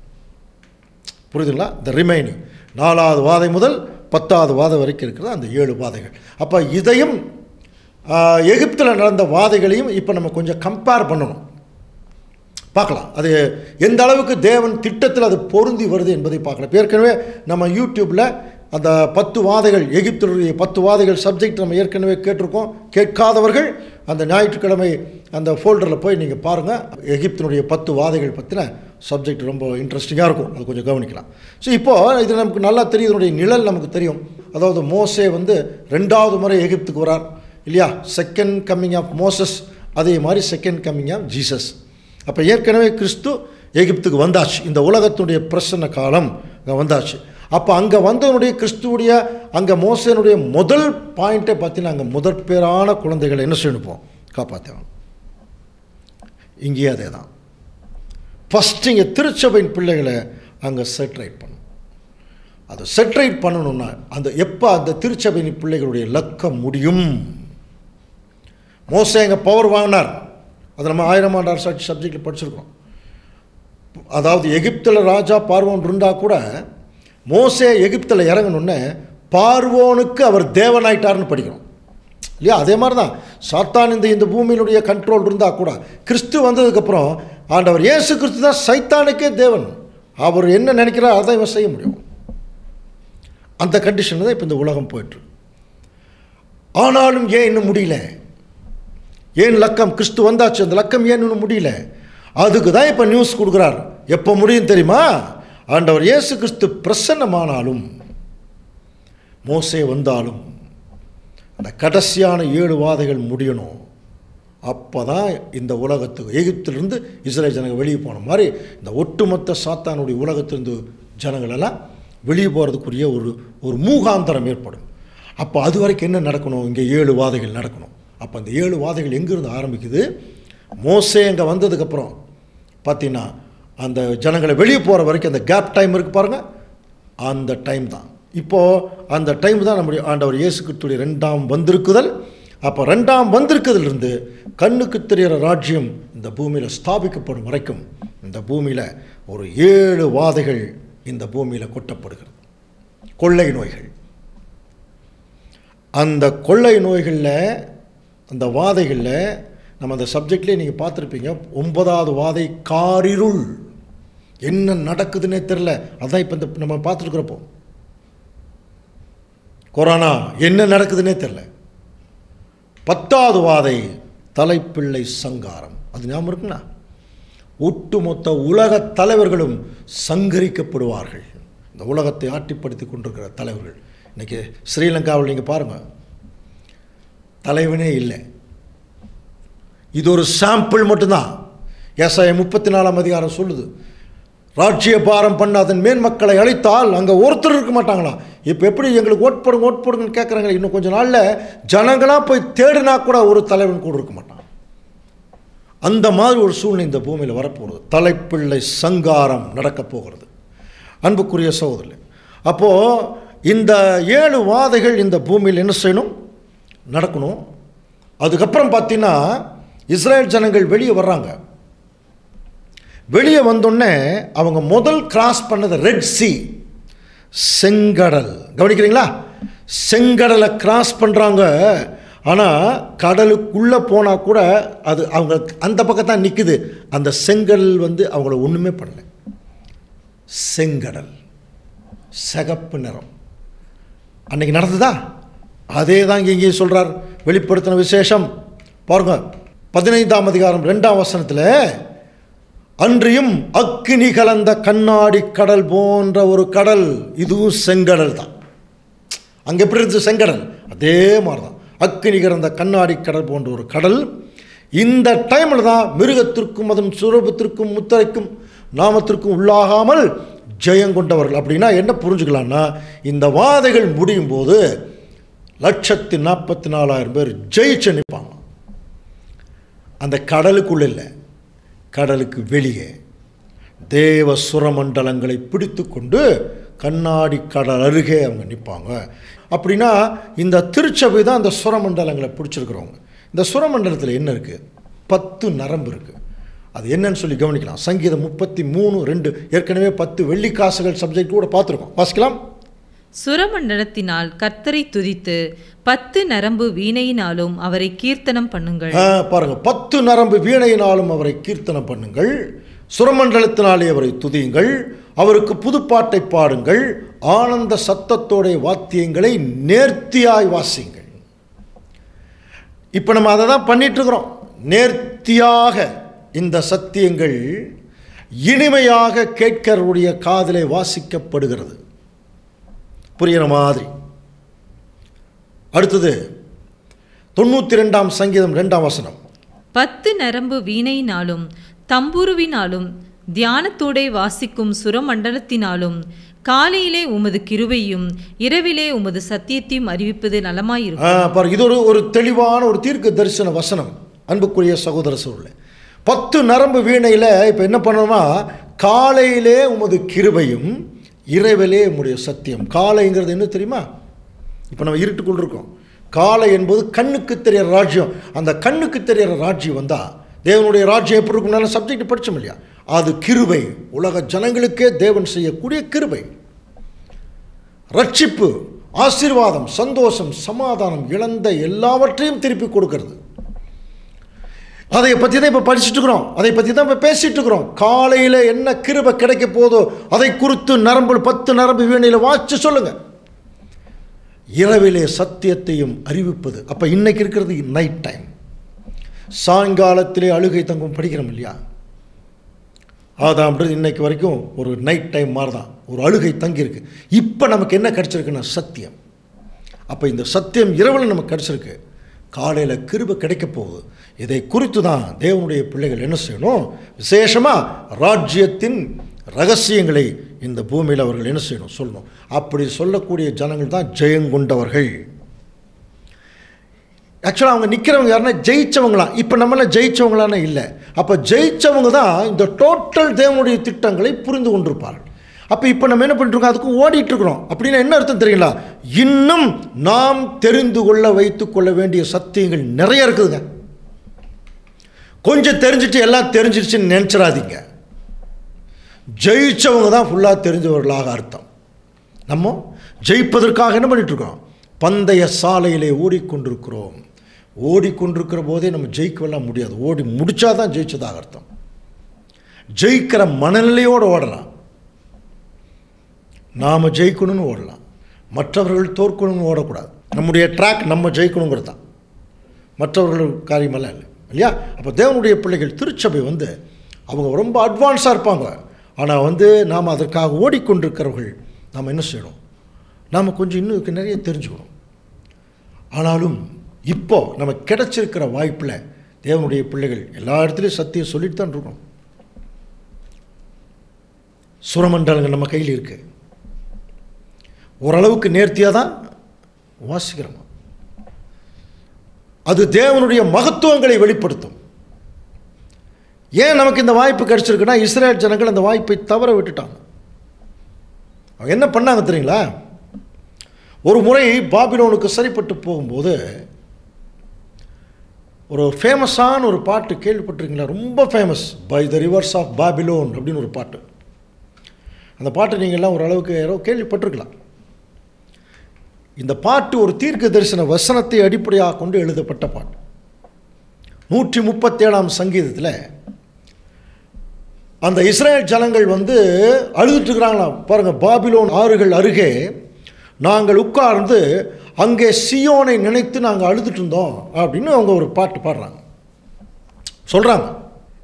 புரியுதுங்களா? இந்த ரிமைனிங் நாலாவது வாதை முதல் பத்தாவது வாதை வரைக்கும் இருக்கிறது அந்த ஏழு வாதைகள். அப்போ இதையும் எகிப்தில் நடந்த வாதைகளையும் இப்போ நம்ம கொஞ்சம் கம்பேர் பண்ணணும். பார்க்கலாம். அது எந்த அளவுக்கு தேவன் திட்டத்தில் அது பொருந்தி வருது என்பதை பார்க்கலாம். ஏற்கனவே நம்ம யூடியூப்பில் அந்த பத்து வாதைகள் எகிப்தினுடைய பத்து வாதைகள் சப்ஜெக்ட் நம்ம ஏற்கனவே கேட்டிருக்கோம். கேட்காதவர்கள் அந்த ஞாயிற்றுக்கிழமை அந்த ஃபோல்டரில் போய் நீங்கள் பாருங்கள் எகிப்தினுடைய பத்து வாதைகள் பற்றின சப்ஜெக்ட் ரொம்ப இன்ட்ரெஸ்டிங்காக இருக்கும். அது கொஞ்சம் கவனிக்கலாம். ஸோ இப்போது இது நமக்கு நல்லா தெரியும். இதனுடைய நிழல் நமக்கு தெரியும். அதாவது மோசே வந்து ரெண்டாவது முறை எகிப்துக்கு வரார். இல்லையா? செகண்ட் கம்மிங் ஆஃப் மோசஸ் அதே மாதிரி செகண்ட் கம்மிங் ஆஃப் ஜீசஸ் அப்போ ஏற்கனவே கிறிஸ்து எகிப்துக்கு வந்தாச்சு. இந்த உலகத்துடைய பிரசன்ன காலம் வந்தாச்சு. அப்போ அங்கே வந்தவனுடைய கிறிஸ்துவுடைய அங்கே மோசனுடைய முதல் பாயிண்ட்டை பார்த்தீங்கன்னா அங்கே முதற் பேரான குழந்தைகளை என்ன செய்யணுப்போம் காப்பாற்றணும் இங்கேயே அதே தான் ஃபஸ்ட்டு இங்கே திருச்சபையின் பிள்ளைகளை அங்கே செட்ரைட் பண்ணும். அதை செட்ரைட் பண்ணணும்னா அந்த எப்போ அந்த திருச்சபையின் பிள்ளைகளுடைய லக்கம் முடியும்? மோசே எங்கள் பவர் வாங்கினார். அதை நம்ம ஆயிரம் ஆண்டார் சப்ஜெக்டில் படிச்சிருக்கோம் அதாவது எகிப்தில் ராஜா பார்வன் இருந்தால் கூட மோசே எகிப்தில் இறங்கணுன்னே பார்வோனுக்கு அவர் தேவனாயிட்டார்னு படிக்கிறோம் இல்லையா? அதே மாதிரி தான் சாத்தான் இந்த இந்த பூமியினுடைய கண்ட்ரோல் இருந்தால் கூட கிறிஸ்து வந்ததுக்கப்புறம் ஆண்டவர் இயேசு கிறிஸ்து தான் சைத்தானுக்கே தேவன். அவர் என்ன நினைக்கிறார் அதை இவன் செய்ய முடியும். அந்த கண்டிஷனில் தான் இப்போ இந்த உலகம் போயிட்டு ஆனாலும் ஏன் இன்னும் முடியல? ஏன் லக்கம் கிறிஸ்து வந்தாச்சு அந்த லக்கம் ஏன் இன்னும் முடியல? அதுக்கு தான் இப்போ நியூஸ் கொடுக்குறார். எப்போ முடியும் தெரியுமா? ஆண்டவர் இயேசு கிறிஸ்து பிரசன்னமானாலும் மோசே வந்தாலும் அந்த கடைசியான ஏழு வாதைகள் முடியணும். அப்போ தான் இந்த உலகத்துக்கு எகிப்திலிருந்து இஸ்ரேல் ஜனங்கள் வெளியே போன மாதிரி இந்த ஒட்டுமொத்த சாத்தானுடைய உலகத்திலிருந்து ஜனங்களெல்லாம் வெளியே போகிறதுக்குரிய ஒரு ஒரு மூகாந்தரம் ஏற்படும். அப்போ அது வரைக்கும் என்ன நடக்கணும்? இங்கே ஏழு வாதைகள் நடக்கணும். அப்போ அந்த ஏழு வாதைகள் எங்கேருந்து ஆரம்பிக்குது? மோசே அங்கே வந்ததுக்கப்புறம் பார்த்தீங்கன்னா அந்த ஜனங்களை வெளியே போகிற வரைக்கும் அந்த கேப் டைம் இருக்குது பாருங்கள் அந்த டைம் தான். இப்போது அந்த டைம் தான் நம்முடைய ஆண்டவர் இயேசு கிறிஸ்துடைய ரெண்டாம் வந்திருக்குதல். அப்போ ரெண்டாம் வந்திருக்குதிலிருந்து கண்ணுக்கு தெரிகிற ராஜ்யம் இந்த பூமியில் ஸ்தாபிக்கப்படும் வரைக்கும் இந்த பூமியில் ஒரு ஏழு வாதைகள் இந்த பூமியில் கொட்டப்படுகிறது. கொள்ளை நோய்கள். அந்த கொள்ளை நோய்களில் அந்த வாதைகளில் நம்ம அந்த சப்ஜெக்ட்லேயே நீங்கள் பார்த்துருப்பீங்க. ஒன்பதாவது வாதை காரிருள். என்ன நடக்குதுன்னே தெரில அதான் இப்போ இந்த நம்ம பார்த்துருக்குறப்போ. கொரோனா என்ன நடக்குதுன்னே தெரில பத்தாவது வாதை தலைப்பிள்ளை சங்காரம். அது ஞாபகம் இருக்குண்ணா ஒட்டுமொத்த உலக தலைவர்களும் சங்கரிக்கப்படுவார்கள். இந்த உலகத்தை ஆட்டிப்படுத்தி கொண்டிருக்கிற தலைவர்கள். இன்றைக்கி ஸ்ரீலங்காவில் நீங்கள் பாருங்கள் தலைவனே இல்லை. இது ஒரு சாம்பிள் மட்டும்தான். எஸ்ஐ முப்பத்தி நாலாம் அதிகாரம் சொல்லுது. ராட்சிய பாரம் பண்ண அதன் மேன் மக்களை அழைத்தால் அங்கே ஒருத்தர் இருக்க மாட்டாங்களா? இப்போ எப்படி எங்களுக்கு ஓட் போடுங்க ஓட் போடுங்கன்னு கேட்குறாங்க இன்னும் கொஞ்சம் நாளில் ஜனங்களாக போய் தேடினா கூட ஒரு தலைவன் கூட இருக்க மாட்டான். அந்த மாதிரி ஒரு சூழ்நிலை இந்த பூமியில் வரப்போகிறது தலைப்பிள்ளை சங்காரம் நடக்கப் போகிறது. அன்புக்குரிய சகோதரி அப்போது இந்த ஏழு வாதைகள் இந்த பூமியில் என்ன செய்யணும்? நடக்கணும். அதுக்கப்புறம் பார்த்தீங்கன்னா இஸ்ரேல் ஜனங்கள் வெளியே வர்றாங்க. வெளியே வந்தோடனே அவங்க முதல் கிராஸ் பண்ணது ரெட் சி செங்கடல். கவனிக்கிறீங்களா? செங்கடலை கிராஸ் பண்ணுறாங்க ஆனால் கடலுக்குள்ளே போனால் கூட அது அவங்க அந்த பக்கம் தான் நிற்குது அந்த செங்கடல் வந்து அவங்கள ஒன்றுமே பண்ணல. செங்கடல். சிகப்பு நிறம். அன்னைக்கு நடந்ததா? அதே தான் இங்கே இங்கேயும் சொல்கிறார் வெளிப்படுத்தின விசேஷம். பாருங்க. பதினைந்தாம் அதிகாரம் ரெண்டாம் வசனத்தில் அன்றியும் அக்கினி கலந்த கண்ணாடி கடல் போன்ற ஒரு கடல் இதுவும் செங்கடல் தான். அங்கே எப்படி இருந்துச்சு செங்கடல்? அதே மாதிரி தான் அக்கினி கலந்த கண்ணாடி கடல் போன்ற ஒரு கடல். இந்த டைமில் தான் மிருகத்திற்கும் அதன் சுரபத்திற்கும் முத்திரைக்கும் நாமத்திற்கும் உள்ளாகாமல் ஜெயம் கொண்டவர்கள். அப்படின்னா என்ன புரிஞ்சுக்கலாம்னா இந்த வாதைகள் முடியும் போது லட்சத்தி நாற்பத்தி நாலாயிரம் பேர் ஜெயிச்சு நிற்பாங்க அந்த கடலுக்குள்ள இல்லை. கடலுக்கு வெளியே தேவ சுரமண்டலங்களை பிடித்து கொண்டு கண்ணாடி கடல் அருகே அவங்க நிற்பாங்க. அப்படின்னா இந்த திருச்சபை தான் அந்த சுரமண்டலங்களை பிடிச்சிருக்கிறவங்க. இந்த சுரமண்டலத்தில் என்ன இருக்குது பத்து நரம்பு இருக்குது அது என்னன்னு சொல்லி கவனிக்கலாம். சங்கீதம் முப்பத்தி மூணு ரெண்டு. ஏற்கனவே பத்து வெள்ளிக்காசுகள் சப்ஜெக்ட் கூட பார்த்துருக்கோம். வாசிக்கலாம். சுரமண்டலத்தினால் கர்த்தரை துதித்து பத்து நரம்பு வீணையினாலும் அவரை கீர்த்தனம் பண்ணுங்கள். பாருங்க பத்து நரம்பு வீணையினாலும் அவரை கீர்த்தனம் பண்ணுங்கள். சுரமண்டலத்தினாலே அவரை துதியுங்கள். அவருக்கு புதுப்பாட்டை பாடுங்கள். ஆனந்த சத்தத்தோடைய வாத்தியங்களை நேர்த்தியாய் வாசியுங்கள். இப்போ நம்ம அதை தான் பண்ணிட்டு இருக்கிறோம் நேர்த்தியாக இந்த சத்தியங்கள் இனிமையாக கேட்கருடைய காதலை வாசிக்கப்படுகிறது. புரிகிற மாதிரி. அடுத்தது தொண்ணூற்றி ரெண்டாம் சங்கீதம் ரெண்டாம் வசனம். பத்து நரம்பு வீணையினாலும் தம்புருவினாலும் தியானத்தோடே வாசிக்கும் சுரமண்டலத்தினாலும் காலையிலே உமது கிருபையும் இரவிலே உமது சத்தியத்தையும் அறிவிப்பது நலமாயிருக்கும். இது ஒரு ஒரு தெளிவான ஒரு தீர்க்க தரிசன வசனம் அன்புக்குரிய சகோதர சூழல் பத்து நரம்பு வீணையில் இப்போ என்ன பண்ணணும்னா காலையிலே உமது கிருபையும் இறைவலே நம்முடைய சத்தியம். காலைங்கிறது என்ன தெரியுமா? இப்போ நம்ம இருட்டுக்குள் இருக்கோம். காலை என்பது கண்ணுக்கு தெரியற ராஜ்யம். அந்த கண்ணுக்கு தெரியற ராஜ்யம் வந்தால் தேவனுடைய ராஜ்யம் எப்படி இருக்கும்னால சப்ஜெக்ட் படித்தோம் இல்லையா? அது கிருபை. உலக ஜனங்களுக்கே தேவன் செய்யக்கூடிய கிருபை. ரட்சிப்பு ஆசீர்வாதம் சந்தோஷம் சமாதானம் இழந்த எல்லாவற்றையும் திருப்பி கொடுக்கறது. அதை பற்றி தான் இப்போ படிச்சுட்டு இருக்கிறோம் அதை பற்றி தான் இப்போ பேசிட்டு இருக்கிறோம் காலையில் என்ன கிருப கிடைக்க போதோ அதை குறித்து நரம்பு பத்து நரம்பு வீணையில் வாச்சு சொல்லுங்க. இரவிலே சத்தியத்தையும் அறிவிப்பது. அப்போ இன்னைக்கு இருக்கிறது நைட் டைம் சாயங்காலத்திலே அழுகை தங்கும் படிக்கிறோம் இல்லையா? அதான்றது இன்னைக்கு வரைக்கும் ஒரு நைட் டைம் மாதிரி தான் ஒரு அழுகை தங்கியிருக்கு. இப்போ நமக்கு என்ன கிடச்சிருக்குன்னா சத்தியம். அப்போ இந்த சத்தியம் இரவில் நமக்கு கிடச்சிருக்கு. காலையில் கிருப கிடைக்க போகுது. இதை குறித்து தான் தேவனுடைய பிள்ளைகள் என்ன செய்யணும்? விசேஷமாக ராஜ்யத்தின் ரகசியங்களை இந்த பூமியில் அவர்கள் என்ன செய்யணும்? சொல்லணும். அப்படி சொல்லக்கூடிய ஜனங்கள் தான் ஜெயங்கொண்டவர்கள் ஆக்சுவலாக அவங்க நிற்கிறவங்க யாருன்னா ஜெயிச்சவங்களாம். இப்போ நம்மளாம் ஜெயித்தவங்களான இல்லை. அப்போ ஜெயித்தவங்க தான் இந்த டோட்டல் தேவனுடைய திட்டங்களை புரிந்து கொண்டிருப்பார்கள். அப்போ இப்போ நம்ம என்ன பண்ணிட்டுருக்கோம்? அதுக்கு ஓடிட்டு இருக்கிறோம் அப்படின்னா என்ன அர்த்தம் தெரியுங்களா? இன்னும் நாம் தெரிந்து கொள்ள வைத்துக்கொள்ள வேண்டிய சத்தியங்கள் நிறைய இருக்குதுங்க. கொஞ்சம் தெரிஞ்சிட்டு எல்லாம் தெரிஞ்சிருச்சுன்னு நினச்சிடாதீங்க. ஜெயிச்சவங்க தான் ஃபுல்லாக தெரிஞ்சவர்களாக அர்த்தம். நம்ம ஜெயிப்பதற்காக என்ன பண்ணிகிட்ருக்கோம் பந்தய சாலையிலே ஓடிக்கொண்டிருக்கிறோம். ஓடிக்கொண்டிருக்கிற போதே நம்ம ஜெயிக்கவெல்லாம் முடியாது. ஓடி முடித்தா தான் ஜெயிச்சதாக அர்த்தம். ஜெயிக்கிற மனநிலையோடு ஓடலாம். நாம் ஜெயிக்கணும்னு ஓடலாம். மற்றவர்கள் தோற்கணும்னு ஓடக்கூடாது. நம்முடைய ட்ராக் நம்ம ஜெயிக்கணுங்கிறது தான். மற்றவர்கள் காரியமெல்லாம் இல்லை. இல்லையா? அப்போ தேவனுடைய பிள்ளைகள் திருச்சபை வந்து அவங்க ரொம்ப அட்வான்ஸாக இருப்பாங்க. ஆனால் வந்து நாம் அதற்காக ஓடிக்கொண்டிருக்கிறவர்கள் நாம் என்ன செய்யணும்? நாம் கொஞ்சம் இன்னும் நிறைய தெரிஞ்சுக்கணும். ஆனாலும் இப்போ நம்ம கிடைச்சிருக்கிற வாய்ப்பில் தேவனுடைய பிள்ளைகள் எல்லா இடத்துலையும் சத்தியம் சொல்லிட்டு தான் இருக்கணும். சுரமண்டலங்கள் நம்ம கையில் இருக்குது ஓரளவுக்கு நேர்த்தியாக தான் வாசிக்கிறோம்? அது தேவனுடைய மகத்துவங்களை வெளிப்படுத்தும். ஏன் நமக்கு இந்த வாய்ப்பு கிடைச்சிருக்குன்னா இஸ்ரேல் ஜனங்கள் அந்த வாய்ப்பை தவற விட்டுட்டாங்க. அவங்க என்ன பண்ணாங்க தெரியுங்களா? ஒரு முறை பாபிலோனுக்கு சரிப்பட்டு போகும்போது ஒரு ஃபேமஸான ஒரு பாட்டு கேள்விப்பட்டிருக்கீங்களா? ரொம்ப famous by the rivers of Babylon அப்படின்னு ஒரு பாட்டு. அந்த பாட்டை நீங்கள்லாம் ஓரளவுக்கு யாரோ கேள்விப்பட்டிருக்கலாம். இந்த பாட்டு ஒரு தீர்க்க தரிசன வசனத்தை அடிப்படையாக கொண்டு எழுதப்பட்ட பாட்டு. நூற்றி முப்பத்தேழாம் சங்கீதத்தில் அந்த இஸ்ரேல் ஜனங்கள் வந்து அழுதுட்டுருக்கிறாங்களா பாருங்கள் பாபிலோன் ஆறுகள் அருகே நாங்கள் உட்கார்ந்து அங்கே சியோனை நினைத்து நாங்கள் அழுதுட்டு இருந்தோம் அப்படின்னு அவங்க ஒரு பாட்டு பாடுறாங்க. சொல்கிறாங்க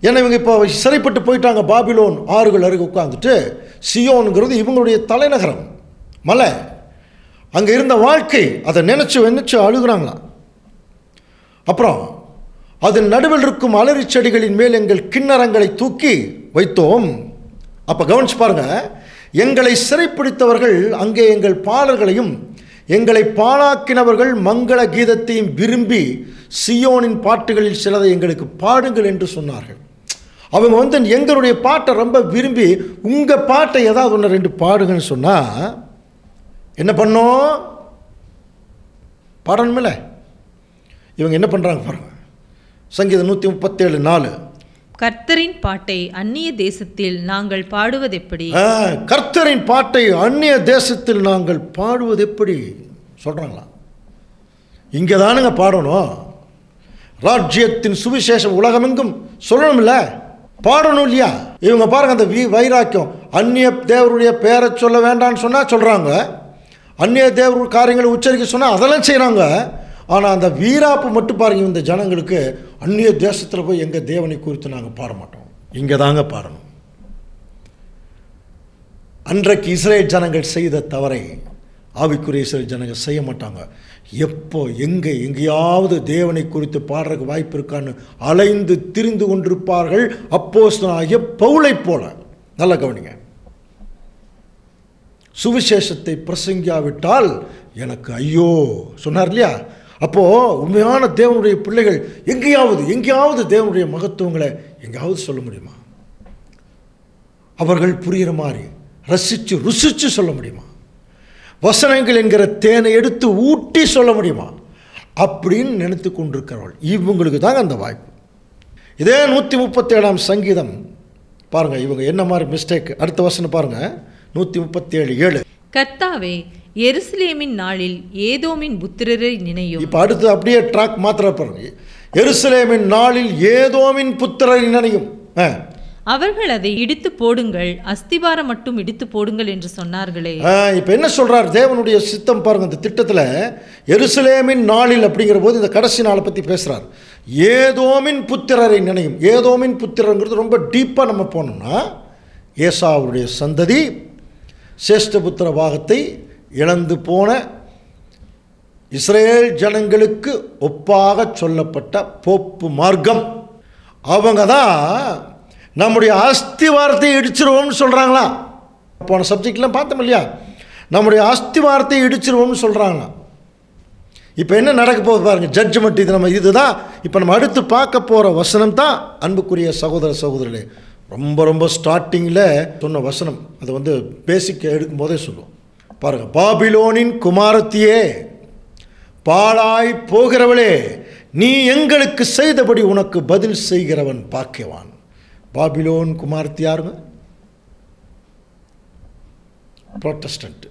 ஏன்னா இவங்க இப்போ சிறைப்பட்டு போயிட்டாங்க. பாபிலோன் ஆறுகள் அருகே உட்காந்துட்டு சியோனுங்கிறது இவங்களுடைய தலைநகரம். மலை. அங்கே இருந்த வாழ்க்கை அதை நினச்சி நினச்சி அழுகுறாங்களாம். அப்புறம் அதன் நடுவில் இருக்கும் அலறி செடிகளின் மேல் எங்கள் கிண்ணறங்களை தூக்கி வைத்தோம். அப்போ கவனிச்சு பாருங்க எங்களை சிறைப்பிடித்தவர்கள் அங்கே எங்கள் பாடல்களையும் எங்களை பாழாக்கினவர்கள் மங்கள கீதத்தையும் விரும்பி சியோனின் பாட்டுகளில் சிலதை எங்களுக்கு பாடுங்கள் என்று சொன்னார்கள். அவங்க வந்து எங்களுடைய பாட்டை ரொம்ப விரும்பி உங்கள் பாட்டை ஏதாவது ஒன்று ரெண்டு பாடுங்கன்னு சொன்னால் என்ன பண்ணோம்? பாடணுமில்ல இவங்க என்ன பண்ணுறாங்க பாருங்க. சங்கீதம் நூற்றி முப்பத்தேழு நாலு. கர்த்தரின் பாட்டை அந்நிய தேசத்தில் நாங்கள் பாடுவதெப்படி ஆ, கர்த்தரின் பாட்டை அந்நிய தேசத்தில் நாங்கள் பாடுவது எப்படி? சொல்கிறாங்களா இங்கே தானுங்க பாடணும். ராஜ்யத்தின் சுவிசேஷம் உலகமெங்கும் சொல்லணும்ல. பாடணும் இல்லையா? இவங்க பாருங்க அந்த வி வைராக்கியம். அந்நிய தேவருடைய பேரை சொல்ல வேண்டாம்னு சொன்னால் சொல்கிறாங்க அந்நிய தேவ காரியங்களை உச்சரிக்க சொன்னால் அதெல்லாம் செய்கிறாங்க ஆனால் அந்த வீராப்பு மட்டும் பாருங்க இந்த ஜனங்களுக்கு அந்நிய தேசத்தில் போய் எங்கள் தேவனை குறித்து நாங்கள் பாட மாட்டோம். இங்கே தாங்க பாடணும். அன்றைக்கு இஸ்ரேல் ஜனங்கள் செய்த தவறை ஆவிக்குரிய இஸ்ரேல் ஜனங்கள் செய்ய மாட்டாங்க. எப்போ எங்கே எங்கேயாவது தேவனை குறித்து பாடுறதுக்கு வாய்ப்பு இருக்கான்னு அலைந்து திரிந்து கொண்டிருப்பார்கள் அப்போஸ்தலனாகிய பவுளை போல. நல்லா கவனிங்க. சுவிசேஷத்தை பிரசங்கியாவிட்டால் எனக்கு ஐயோ சொன்னார் இல்லையா? அப்போது உண்மையான தேவனுடைய பிள்ளைகள் எங்கேயாவது எங்கேயாவது தேவனுடைய மகத்துவங்களை எங்கேயாவது சொல்ல முடியுமா? அவர்கள் புரிகிற மாதிரி ரசித்து ருசித்து சொல்ல முடியுமா? வசனங்கள் என்கிற தேனை எடுத்து ஊட்டி சொல்ல முடியுமா? அப்படின்னு நினைத்து கொண்டிருக்கிறவள் இவங்களுக்கு தாங்க அந்த வாய்ப்பு. இதே நூற்றி முப்பத்தேழாம் சங்கீதம். பாருங்கள் இவங்க என்ன மாதிரி மிஸ்டேக் அடுத்த வசனம் பாருங்கள் நூற்றி முப்பத்தேழு ஏழு கர்த்தாவே எருசலேமின் நாளில் ஏதோமின் புத்திரரை நினையும். இப்போ அடுத்து அப்படியே ட்ராக் மாத்திர பாருங்க. எருசலேமின் நாளில் ஏதோமின் புத்திரரை நினையும். அவர்கள் அதை இடித்து போடுங்கள் அஸ்திவாரம் மட்டும் இடித்து போடுங்கள் என்று சொன்னார்களே. இப்போ என்ன சொல்றார்? தேவனுடைய சித்தம் பாருங்க இந்த திட்டத்தில் எருசலேமின் நாளில் அப்படிங்கிற போது இந்த கடைசி நாளை பற்றி பேசுகிறார் ஏதோமின் புத்திரரை நினையும். ஏதோமின் புத்திரங்கிறது ரொம்ப டீப்பாக நம்ம போனோம்னா ஏசாவுடைய சந்ததி சேஷ்டபுத்திர பாகத்தை இழந்து போன இஸ்ரேல் ஜனங்களுக்கு ஒப்பாக சொல்லப்பட்ட போப்பு மார்க்கம். அவங்க தான் நம்முடைய அஸ்திவாரத்தை இடிச்சிருவோம்னு சொல்கிறாங்களா போன சப்ஜெக்ட்லாம் பார்த்தோம் இல்லையா? நம்முடைய அஸ்திவாரத்தை இடிச்சிருவோம்னு சொல்கிறாங்களா இப்போ என்ன நடக்க போகுது பாருங்கள் ஜட்ஜ்மெண்ட் இது நம்ம இதுதான். இப்போ நம்ம அடுத்து பார்க்க போகிற வசனம் தான் அன்புக்குரிய சகோதர சகோதரர்களே. ரொம்ப ரொம்ப ஸ்டார்டிங்கில் சொன்ன வசனம். அதை வந்து பேசிக் எடுக்கும் போதே சொல்லுவோம் பாருங்க பாபிலோனின் குமாரத்தியே பாழாய் போகிறவளே நீ எங்களுக்கு செய்தபடி உனக்கு பதில் செய்கிறவன் பாக்கியவான். பாபிலோன் குமாரத்தி யாருங்க? ப்ரோட்டஸ்டன்ட்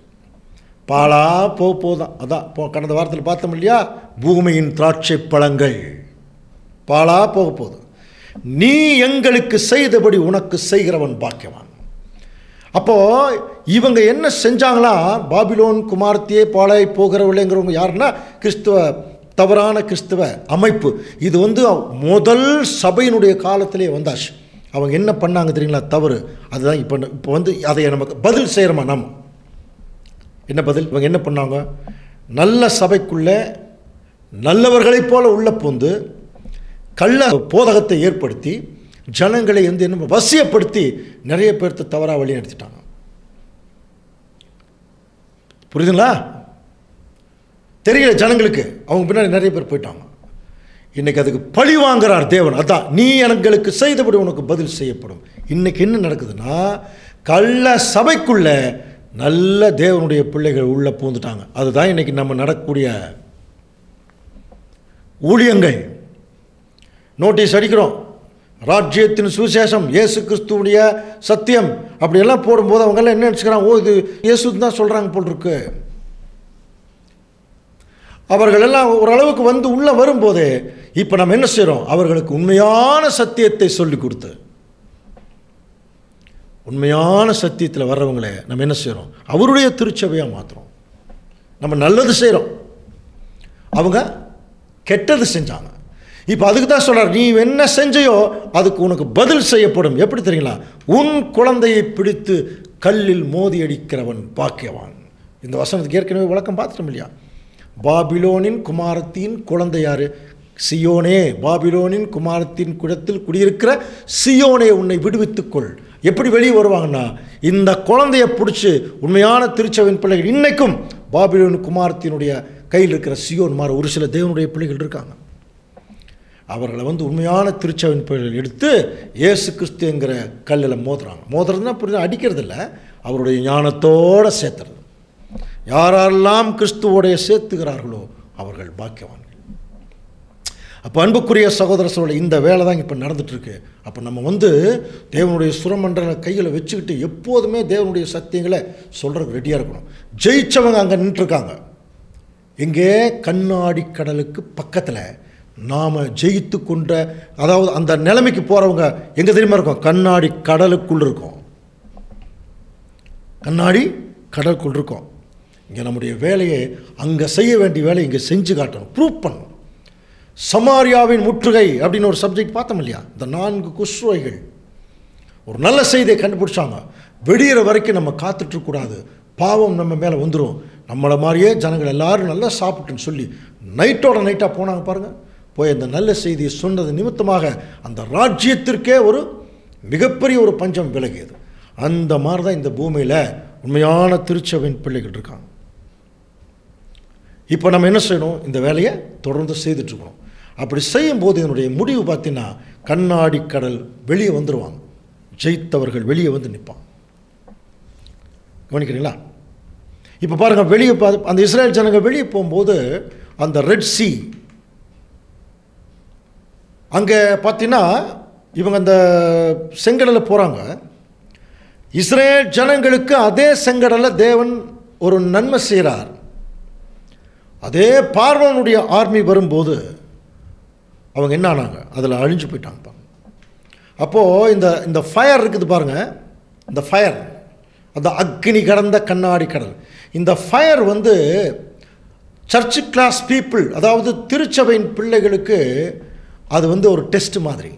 பாலா போக போதான் அதான் போ கடந்த வாரத்தில் பார்த்தோம் இல்லையா? பூமியின் திராட்சை பழங்கள். பாலா போக போதும். நீ எங்களுக்கு செய்தபடி உனக்கு செய்கிறவன் பாக்கியவான். அப்போ இவங்க என்ன செஞ்சாங்களா பாபிலோன் குமார்த்தியே பாலாய் போகிறவர்களேங்கிறவங்க யாருன்னா கிறிஸ்துவ தவறான கிறிஸ்துவ அமைப்பு. இது வந்து முதல் சபையினுடைய காலத்திலே வந்தாச்சு. அவங்க என்ன பண்ணாங்க தெரியுங்களா? தவறு. அதுதான் இப்போ இப்போ வந்து அதை நமக்கு பதில் செய்கிறோமா நம்ம? என்ன பதில்? இவங்க என்ன பண்ணாங்க? நல்ல சபைக்குள்ளே நல்லவர்களைப் போல உள்ள பூந்து கள்ள போதகத்தை ஏற்படுத்தி ஜனங்களை வந்து என்ன வசியப்படுத்தி நிறைய பேர்த்த தவறாக வழி நடத்திட்டாங்க. புரியுதுங்களா? தெரியல ஜனங்களுக்கு. அவங்க பின்னாடி நிறைய பேர் போயிட்டாங்க. இன்னைக்கு அதுக்கு பழி வாங்குறார் தேவன். அதான் நீ எங்களுக்கு செய்தபடி உனக்கு பதில் செய்யப்படும். இன்னைக்கு என்ன நடக்குதுன்னா கள்ள சபைக்குள்ள நல்ல தேவனுடைய பிள்ளைகள் உள்ளே பூந்துட்டாங்க அதுதான் இன்னைக்கு நம்ம நடக்கக்கூடிய ஊழியங்கள். நோட்டீஸ் அடிக்கிறோம். ராஜ்யத்தின் சுவிசேஷம் இயேசு கிறிஸ்துவனுடைய சத்தியம் அப்படியெல்லாம் போடும்போது அவங்கெல்லாம் என்ன நினச்சிக்கிறாங்க? ஓ இது இயேசு தான் சொல்கிறாங்க போல் இருக்கு அவர்கள் எல்லாம் ஓரளவுக்கு வந்து உள்ளே வரும்போதே இப்போ நம்ம என்ன செய்கிறோம் அவர்களுக்கு உண்மையான சத்தியத்தை சொல்லி கொடுத்து. உண்மையான சத்தியத்தில் வர்றவங்களே நம்ம என்ன செய்கிறோம் அவருடைய திருச்சபையாக மாற்றுறோம் நம்ம நல்லது செய்கிறோம் அவங்க கெட்டது செஞ்சாங்க. இப்போ அதுக்கு தான் சொல்கிறார் நீ என்ன செஞ்சையோ அதுக்கு உனக்கு பதில் செய்யப்படும். எப்படி தெரியுங்களா? உன் குழந்தையை பிடித்து கல்லில் மோதி அடிக்கிறவன் பாக்கியவான். இந்த வசனத்துக்கு ஏற்கனவே விளக்கம் பார்த்துட்டோம் இல்லையா? பாபிலோனின் குமாரத்தின் குழந்தையாரு சியோனே. பாபிலோனின் குமாரத்தின் குடத்தில் குடியிருக்கிற சியோனே உன்னை விடுவித்துக்கொள் எப்படி வெளியே வருவாங்கன்னா இந்த குழந்தைய பிடிச்சி உண்மையான திருச்சவின் பிள்ளைகள் இன்னைக்கும் பாபிலோன் குமாரத்தினுடைய கையில் இருக்கிற சியோன் மாற ஒரு சில தேவனுடைய பிள்ளைகள் இருக்காங்க. அவர்களை வந்து உண்மையான திருச்சவின் பயிர்கள் எடுத்து இயேசு கிறிஸ்துங்கிற கல்லில் மோதுறாங்க. மோதுறதுன்னா புரியுது அடிக்கிறது இல்லை அவருடைய ஞானத்தோடு சேர்த்துறது. யாரெல்லாம் கிறிஸ்துவோடைய சேர்த்துகிறார்களோ அவர்கள் பாக்கியவான்கள். அப்போ அன்புக்குரிய சகோதர சோழ இந்த வேலை தான் இப்போ நடந்துகிட்ருக்கு அப்போ நம்ம வந்து தேவனுடைய சுரமண்டல கையில் வச்சுக்கிட்டு எப்போதுமே தேவனுடைய சத்தியங்களை சொல்கிறதுக்கு ரெடியாக இருக்கணும். ஜெயிச்சவங்க அங்கே நின்றுருக்காங்க எங்கே? கண்ணாடி கடலுக்கு பக்கத்தில் நாம் ஜெயித்து கொண்ட அதாவது அந்த நிலைமைக்கு போகிறவங்க எங்கே தெரியுமா இருக்கும்? கண்ணாடி கடலுக்குள் இருக்கும். கண்ணாடி கடலுக்குள் இருக்கும். இங்கே நம்முடைய வேலையை அங்கே செய்ய வேண்டிய வேலையை இங்கே செஞ்சு காட்டணும். ப்ரூவ் பண்ணணும். சமாரியாவின் முற்றுகை அப்படின்னு ஒரு சப்ஜெக்ட் பார்த்தோம் இல்லையா? இந்த நான்கு குஸ்ரோய்கள் ஒரு நல்ல செய்தியை கண்டுபிடிச்சாங்க. வெடிகிற வரைக்கும் நம்ம காத்துட்ருக்கூடாது பாவம் நம்ம மேலே வந்துடும் நம்மளை மாதிரியே ஜனங்கள் எல்லோரும் நல்லா சாப்பிட்டுன்னு சொல்லி நைட்டோட நைட்டாக போனாங்க பாருங்கள் போய் அந்த நல்ல செய்தியை சொன்னது நிமித்தமாக அந்த ராஜ்யத்திற்கே ஒரு மிகப்பெரிய ஒரு பஞ்சம் விலகியது. அந்த மாதிரி தான் இந்த பூமியில் உண்மையான திருச்சபையின் பிள்ளைகள் இருக்காங்க. இப்போ நம்ம என்ன செய்யணும்? இந்த வேலையை தொடர்ந்து செய்துட்ருக்கணும் அப்படி செய்யும்போது இதனுடைய முடிவு பார்த்தீங்கன்னா கண்ணாடி கடல் வெளியே வந்துடுவாங்க ஜெயித்தவர்கள் வெளியே வந்து நிற்பாங்க கவனிக்கிறீங்களா? இப்போ பாருங்கள் வெளியே பா அந்த இஸ்ரேல் ஜனங்கள் வெளியே போகும்போது அந்த ரெட் சி அங்கே பார்த்தீங்கன்னா இவங்க அந்த செங்கடலில் போகிறாங்க இஸ்ரேல் ஜனங்களுக்கு அதே செங்கடலில் தேவன் ஒரு நன்மை செய்கிறார் அதே பார்வனுடைய ஆர்மி வரும்போது அவங்க என்ன ஆனாங்க? அதில் அழிஞ்சு போயிட்டாங்க அப்போது இந்த இந்த ஃபயர் இருக்குது பாருங்கள் இந்த ஃபயர் அந்த அக்னி கடந்த கண்ணாடி கடல். இந்த ஃபயர் வந்து சர்ச் கிளாஸ் பீப்புள் அதாவது திருச்சபையின் பிள்ளைகளுக்கு அது வந்து ஒரு டெஸ்ட் மாதிரி.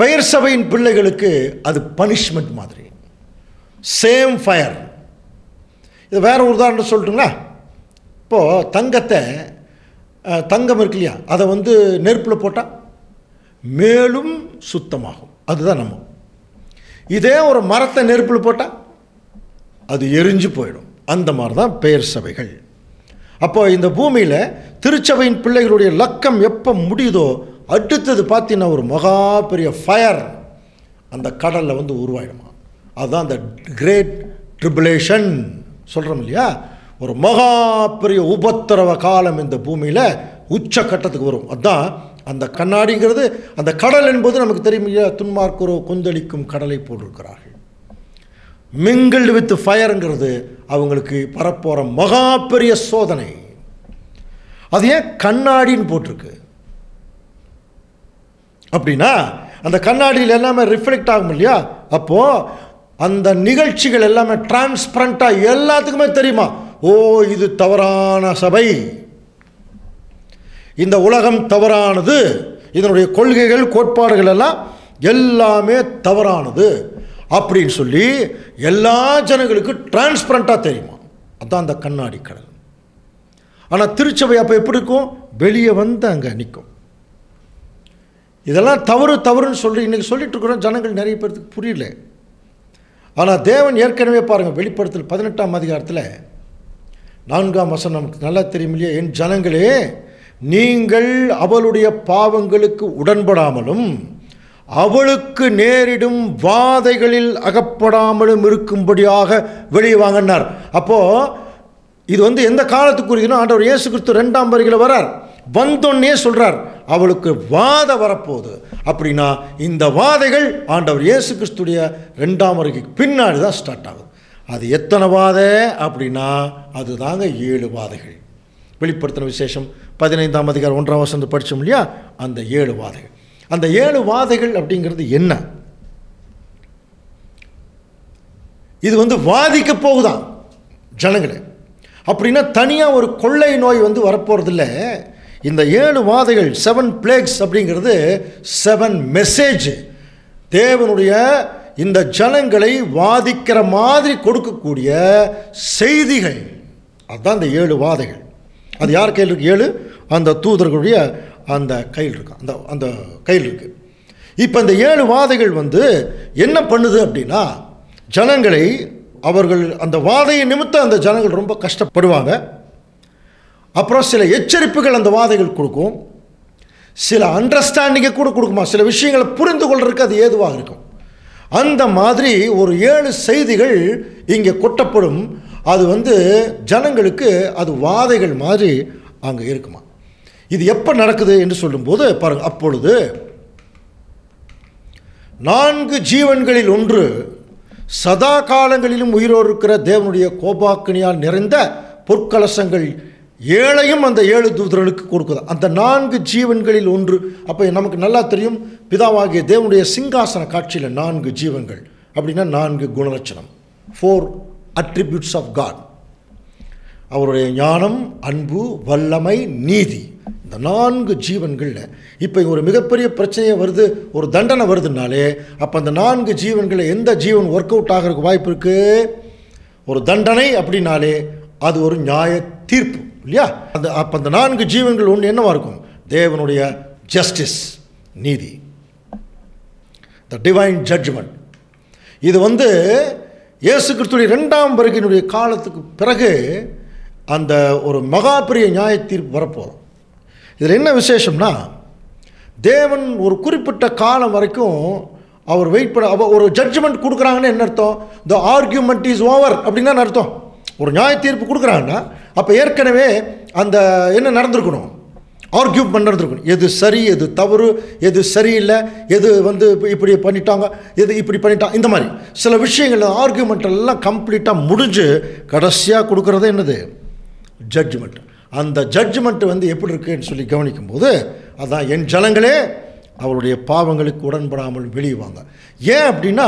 பெயர் சபையின் பிள்ளைகளுக்கு அது பனிஷ்மெண்ட் மாதிரி. Same fire. இது வேற ஒரு உதாரணம் சொல்லட்டுங்களா? இப்போது தங்கத்தை தங்கம் இருக்கு இல்லையா? அதை வந்து நெருப்பில் போட்டால் மேலும் சுத்தமாகும். அதுதான் நம்ம. இதே ஒரு மரத்தை நெருப்பில் போட்டால் அது எரிஞ்சு போயிடும். அந்த மாதிரி தான் பெயர் சபைகள். அப்போ இந்த பூமியில் திருச்சபையின் பிள்ளைகளுடைய லக்கம் எப்போ முடியுதோ அடுத்தது பார்த்தீங்கன்னா ஒரு மகா பெரிய ஃபயர் அந்த கடலில் வந்து உருவாயிடுமா. அதுதான் அந்த கிரேட் ட்ரிபுலேஷன் சொல்கிறோம் இல்லையா? ஒரு மகா பெரிய உபத்திரவ காலம் இந்த பூமியில் உச்ச கட்டத்துக்கு வரும். அதுதான் அந்த கண்ணாடிங்கிறது அந்த கடல் என்பது நமக்கு தெரியும் இல்லையா? கொந்தளிக்கும் கடலை போட்டிருக்கிறார்கள் மிங்கிள்டு வித் ஃபயருங்கிறது அவங்களுக்கு பரப்போகிற மகா பெரிய சோதனை. அது ஏன் கண்ணாடின்னு போட்டிருக்கு? அப்படின்னா அந்த கண்ணாடியில் எல்லாமே ரிஃப்ளெக்ட் ஆகும் இல்லையா? அப்போது அந்த நிகழ்ச்சிகள் எல்லாமே டிரான்ஸ்பரண்ட்டாக எல்லாத்துக்குமே தெரியுமா? ஓ இது தவறான சபை. இந்த உலகம் தவறானது. இதனுடைய கொள்கைகள் கோட்பாடுகள் எல்லாம் எல்லாமே தவறானது. அப்படின்னு சொல்லி எல்லா ஜனங்களுக்கும் டிரான்ஸ்பரண்ட்டாக தெரியுமா? அதான் அந்த கண்ணாடி கடல். ஆனால் திருச்சபை அப்போ எப்படி இருக்கும்? வெளியே வந்து அங்கே நிற்கும் இதெல்லாம் தவறு தவறுன்னு சொல்லி இன்றைக்கி சொல்லிட்டு இருக்கிறோம். ஜனங்கள் நிறைய பேருக்கு புரியல. ஆனால் தேவன் ஏற்கனவே பாருங்கள் வெளிப்படுத்தல் பதினெட்டாம் அதிகாரத்தில் நான்காம் வசனம் நமக்கு நல்லா தெரியும் இல்லையா? என் ஜனங்களே நீங்கள் அவளுடைய பாவங்களுக்கு உடன்படாமலும் அவளுக்கு நேரிடும் வாதைகளில் அகப்படாமலும் இருக்கும்படியாக வெளியே வாங்கினார். அப்போது இது வந்து எந்த காலத்துக்குரியதுன்னா ஆண்டவர் இயேசு கிறிஸ்து ரெண்டாம் வருகையில் வரார். வந்தோன்னே சொல்கிறார் அவளுக்கு வாதை வரப்போகுது. அப்படின்னா இந்த வாதைகள் ஆண்டவர் இயேசு கிறிஸ்துடைய ரெண்டாம் வருகைக்கு பின்னாடி தான் ஸ்டார்ட் ஆகுது. அது எத்தனை வாதை? அப்படின்னா அதுதாங்க ஏழு வாதைகள். வெளிப்படுத்தின விசேஷம் பதினைந்தாம் அதிகாரம் ஒன்றாம் வசந்து படித்தோம் இல்லையா? அந்த ஏழு வாதைகள். அந்த ஏழு வாதைகள் அப்படிங்கிறது என்ன? இது வந்து வாதிக்க போகுதான் ஜனங்களே. அப்படின்னா தனியாக ஒரு கொள்ளை நோய் வந்து வரப்போகிறதில்ல இந்த ஏழு வாதைகள் செவன் பிளேக்ஸ் அப்படிங்கிறது செவன் மெசேஜ் தேவனுடைய இந்த ஜனங்களை வாதிக்கிற மாதிரி கொடுக்கக்கூடிய செய்திகள். அதுதான் இந்த ஏழு வாதைகள். அது யார் கையில் இருக்கு? ஏழு. அந்த தூதர்களுடைய அந்த கையில் இருக்கும் அந்த அந்த கையில் இருக்குது இப்போ இந்த ஏழு வாதைகள் வந்து என்ன பண்ணுது அப்படின்னா ஜனங்களை அவர்கள் அந்த வாதையை நிமித்தம் அந்த ஜனங்கள் ரொம்ப கஷ்டப்படுவாங்க. அப்புறம் சில எச்சரிப்புகள் அந்த வாதைகள் கொடுக்கும். சில அண்டர்ஸ்டாண்டிங்கை கூட கொடுக்குமா? சில விஷயங்களை புரிந்து கொள்றதுக்கு அது ஏதுவாக இருக்கும். அந்த மாதிரி ஒரு ஏழு செய்திகள் இங்கே கொட்டப்படும். அது வந்து ஜனங்களுக்கு அது வாதைகள் மாதிரி அங்கே இருக்குமா? இது எப்போ நடக்குது என்று சொல்லும்போது பாருங்கள் அப்பொழுது நான்கு ஜீவன்களில் ஒன்று சதா காலங்களிலும் உயிரோடு இருக்கிற தேவனுடைய கோபாக்கினியால் நிறைந்த பொற்கலசங்கள் ஏழையும் அந்த ஏழு தூதர்களுக்கு கொடுக்குது. அந்த நான்கு ஜீவன்களில் ஒன்று அப்போ நமக்கு நல்லா தெரியும் பிதாவாகிய தேவனுடைய சிங்காசன காட்சியில் நான்கு ஜீவன்கள். அப்படின்னா நான்கு குணலட்சணம். ஃபோர் அட்ரிபியூட்ஸ் ஆஃப் காட் அவருடைய ஞானம் அன்பு வல்லமை நீதி. இந்த நான்கு ஜீவன்களில் இப்போ ஒரு மிகப்பெரிய பிரச்சனையை வருது ஒரு தண்டனை வருதுனாலே அப்போ அந்த நான்கு ஜீவன்களில் எந்த ஜீவன் ஒர்க் அவுட் ஆகிறதுக்கு வாய்ப்பு இருக்குது ஒரு தண்டனை அப்படின்னாலே அது ஒரு நியாய தீர்ப்பு இல்லையா? அந்த அப்போ அந்த நான்கு ஜீவன்கள் ஒன்று என்னவாக இருக்கும்? தேவனுடைய ஜஸ்டிஸ் நீதி. த டிவைன் ஜட்ஜ்மெண்ட் இது வந்து இயேசு கிறிஸ்துடைய ரெண்டாம் வருகையினுடைய காலத்துக்கு பிறகு அந்த ஒரு மகா பெரிய நியாய தீர்ப்பு வரப்போகுது இதில் என்ன விசேஷம்னா தேவன் ஒரு குறிப்பிட்ட காலம் வரைக்கும் அவர் வெயிட் பண்ண அவ ஒரு ஜட்ஜ்மெண்ட் கொடுக்குறாங்கன்னு என்ன அர்த்தம்? த ஆர்கியூமெண்ட் இஸ் ஓவர் அப்படின்னு என்ன அர்த்தம். ஒரு நியாய தீர்ப்பு கொடுக்குறாங்கன்னா அப்போ ஏற்கனவே அந்த என்ன நடந்திருக்கணும்? ஆர்கியூ பண்ணுறதுக்கணும் எது சரி எது தவறு எது சரியில்லை எது வந்து இப்படி பண்ணிட்டாங்க எது இப்படி பண்ணிட்டாங்க இந்த மாதிரி. சில விஷயங்கள் ஆர்கியூமெண்ட் எல்லாம் கம்ப்ளீட்டாக முடிஞ்சு கடைசியாக கொடுக்குறது என்னது? ஜட்ஜ்மெண்ட் அந்த ஜட்ஜ்மெண்ட் வந்து எப்படி இருக்குன்னு சொல்லி கவனிக்கும்போது அதான் என் ஜனங்களே அவருடைய பாவங்களுக்கு உடன்படாமல் வெளியுவாங்க ஏன் அப்படின்னா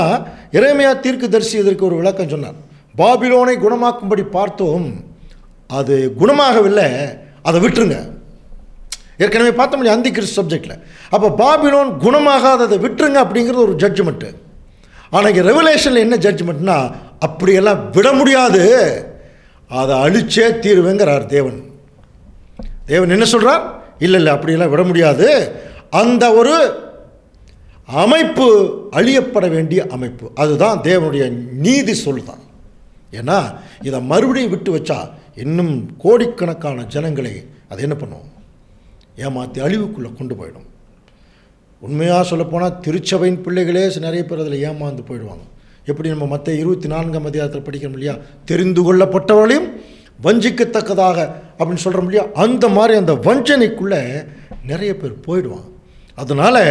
இறைமையா தீர்க்கு இதற்கு ஒரு விளக்கம் சொன்னார். பாபிலோனை குணமாக்கும்படி பார்த்தோம். அது குணமாகவில்லை அதை விட்டுருங்க. ஏற்கனவே பார்த்த முடியும் அந்தி கிறிஸ்து சப்ஜெக்டில் அப்போ பாபிலோன் குணமாகாததை விட்டுருங்க அப்படிங்கிறது ஒரு ஜட்ஜ்மெண்ட்டு ஆனால் இங்கே ரெவலேஷனில் என்ன ஜட்ஜ்மெண்ட்னா அப்படியெல்லாம் விட முடியாது. அதை அழிச்சே தீருவேங்கிறார் தேவன். தேவன் என்ன சொல்கிறார் இல்லை இல்லை அப்படியெல்லாம் விட முடியாது. அந்த ஒரு அமைப்பு அழியப்பட வேண்டிய அமைப்பு. அதுதான் தேவனுடைய நீதி சொல்தான் ஏன்னா இதை மறுபடியும் விட்டு வச்சா இன்னும் கோடிக்கணக்கான ஜனங்களை அது என்ன பண்ணும்? ஏமாற்றி அழிவுக்குள்ளே கொண்டு போயிடும். உண்மையாக சொல்லப்போனால் திருச்சபையின் பிள்ளைகளே நிறைய பேர் அதில் ஏமாந்து போயிடுவாங்க. எப்படி நம்ம மற்ற இருபத்தி நான்காம் அதிகாரத்தில் படிக்கிறோம் இல்லையா? தெரிந்து கொள்ளப்பட்டவர்களையும் வஞ்சிக்கத்தக்கதாக அப்படின்னு சொல்கிற முடியும் அந்த மாதிரி அந்த வஞ்சனைக்குள்ளே நிறைய பேர் போயிடுவான் அதனால்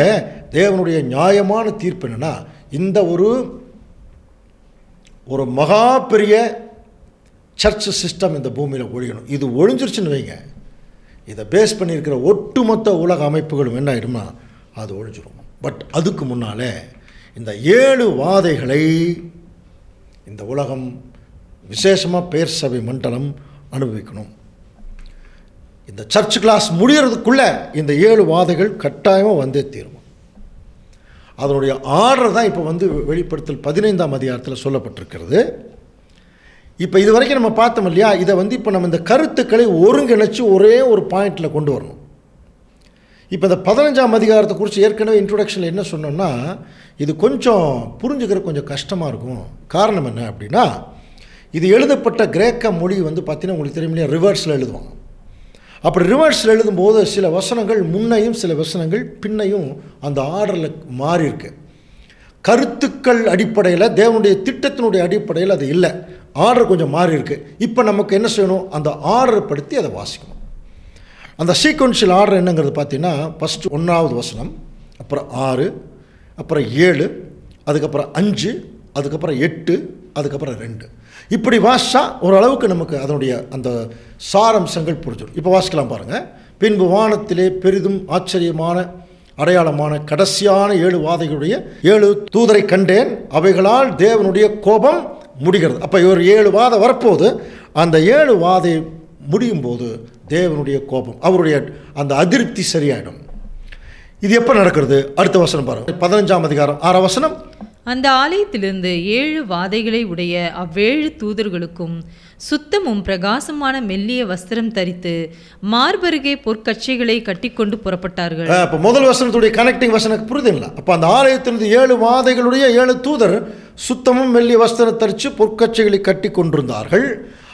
தேவனுடைய நியாயமான தீர்ப்பு என்னென்னா இந்த ஒரு ஒரு மகா பெரிய சர்ச் சிஸ்டம் இந்த பூமியில் ஒழியணும். இது ஒழிஞ்சிருச்சுன்னு வைங்க. இதை பேஸ் பண்ணியிருக்கிற ஒட்டுமொத்த உலக அமைப்புகளும் என்ன ஆயிடுமா அது ஒழிஞ்சிடும் பட் அதுக்கு முன்னாலே இந்த ஏழு வாதைகளை இந்த உலகம் விசேஷமாக பேர் சபை மண்டலம் அனுபவிக்கணும். இந்த சர்ச் கிளாஸ் முடியறதுக்குள்ளே இந்த ஏழு வாதைகள் கட்டாயமாக வந்தே தீரும். அதனுடைய ஆர்டர் தான் இப்போ வந்து வெளிப்படுத்தல் பதினைந்தாம் அதிகாரத்தில் சொல்லப்பட்டிருக்கிறது. இப்போ இது வரைக்கும் நம்ம பார்த்தோம் இல்லையா? இதை வந்து இப்போ நம்ம இந்த கருத்துக்களை ஒருங்கிணைச்சு ஒரே ஒரு பாயிண்டில் கொண்டு வரணும். இப்போ இந்த பதினஞ்சாம் அதிகாரத்தை குறித்து ஏற்கனவே இன்ட்ரொடக்ஷனில் என்ன சொன்னோம்னா இது கொஞ்சம் புரிஞ்சுக்கிற கொஞ்சம் கஷ்டமாக இருக்கும். காரணம் என்ன அப்படின்னா இது எழுதப்பட்ட கிரேக்க மொழி வந்து பார்த்தீங்கன்னா உங்களுக்கு தெரியும் இல்லையா ரிவர்ஸில் எழுதுவாங்க. அப்படி ரிவர்ஸில் எழுதும்போது சில வசனங்கள் முன்னையும் சில வசனங்கள் பின்னையும் அந்த ஆர்டரில் மாறி இருக்கு. கருத்துக்கள் அடிப்படையில் தேவனுடைய திட்டத்தினுடைய அடிப்படையில் அது இல்லை. ஆர்டர் கொஞ்சம் மாறி இருக்கு. இப்போ நமக்கு என்ன செய்யணும்? அந்த ஆர்டர் படுத்தி அதை வாசிக்கணும். அந்த சீக்வன்ஷியல் ஆர்டர் என்னங்கிறது பார்த்தீங்கன்னா ஃபஸ்ட்டு ஒன்றாவது வசனம் அப்புறம் ஆறு அப்புறம் ஏழு அதுக்கப்புறம் அஞ்சு அதுக்கப்புறம் எட்டு அதுக்கப்புறம் ரெண்டு. இப்படி வாசித்தா ஓரளவுக்கு நமக்கு அதனுடைய அந்த சாரம்சங்கள் புரிஞ்சிடும். இப்போ வாசிக்கலாம் பாருங்கள் பின்பு வானத்திலே பெரிதும் ஆச்சரியமான அடையாளமான கடைசியான ஏழு வாதைகளுடைய ஏழு தூதரை கண்டேன். அவைகளால் தேவனுடைய கோபம் முடிகிறது. அப்போ ஒரு ஏழு வாதை வரப்போது அந்த ஏழு வாதை முடியும் போது தேவனுடைய கோபம் அவருடைய அந்த அதிருப்தி சரியாயிடும். இது எப்போ நடக்கிறது? அடுத்த வசனம் பாருங்கள் பதினஞ்சாம் அதிகாரம் ஆறாம் வசனம். அந்த ஆலயத்திலிருந்து ஏழு வாதைகளை உடைய அவ்வேழு தூதர்களுக்கும் சுத்தமும் பிரகாசமான மெல்லிய வஸ்திரம் தரித்து மார்பருகே பொற்கச்சைகளை கட்டிக்கொண்டு புறப்பட்டார்கள். இப்போ முதல் வசனத்துடைய கனெக்டிங் வசனம் புரியுதுங்களா? அப்போ அந்த ஆலயத்திலிருந்து ஏழு வாதைகளுடைய ஏழு தூதர் சுத்தமும் மெல்லிய வஸ்திரம் தரித்து பொற்கச்சைகளை கட்டி கொண்டிருந்தார்கள்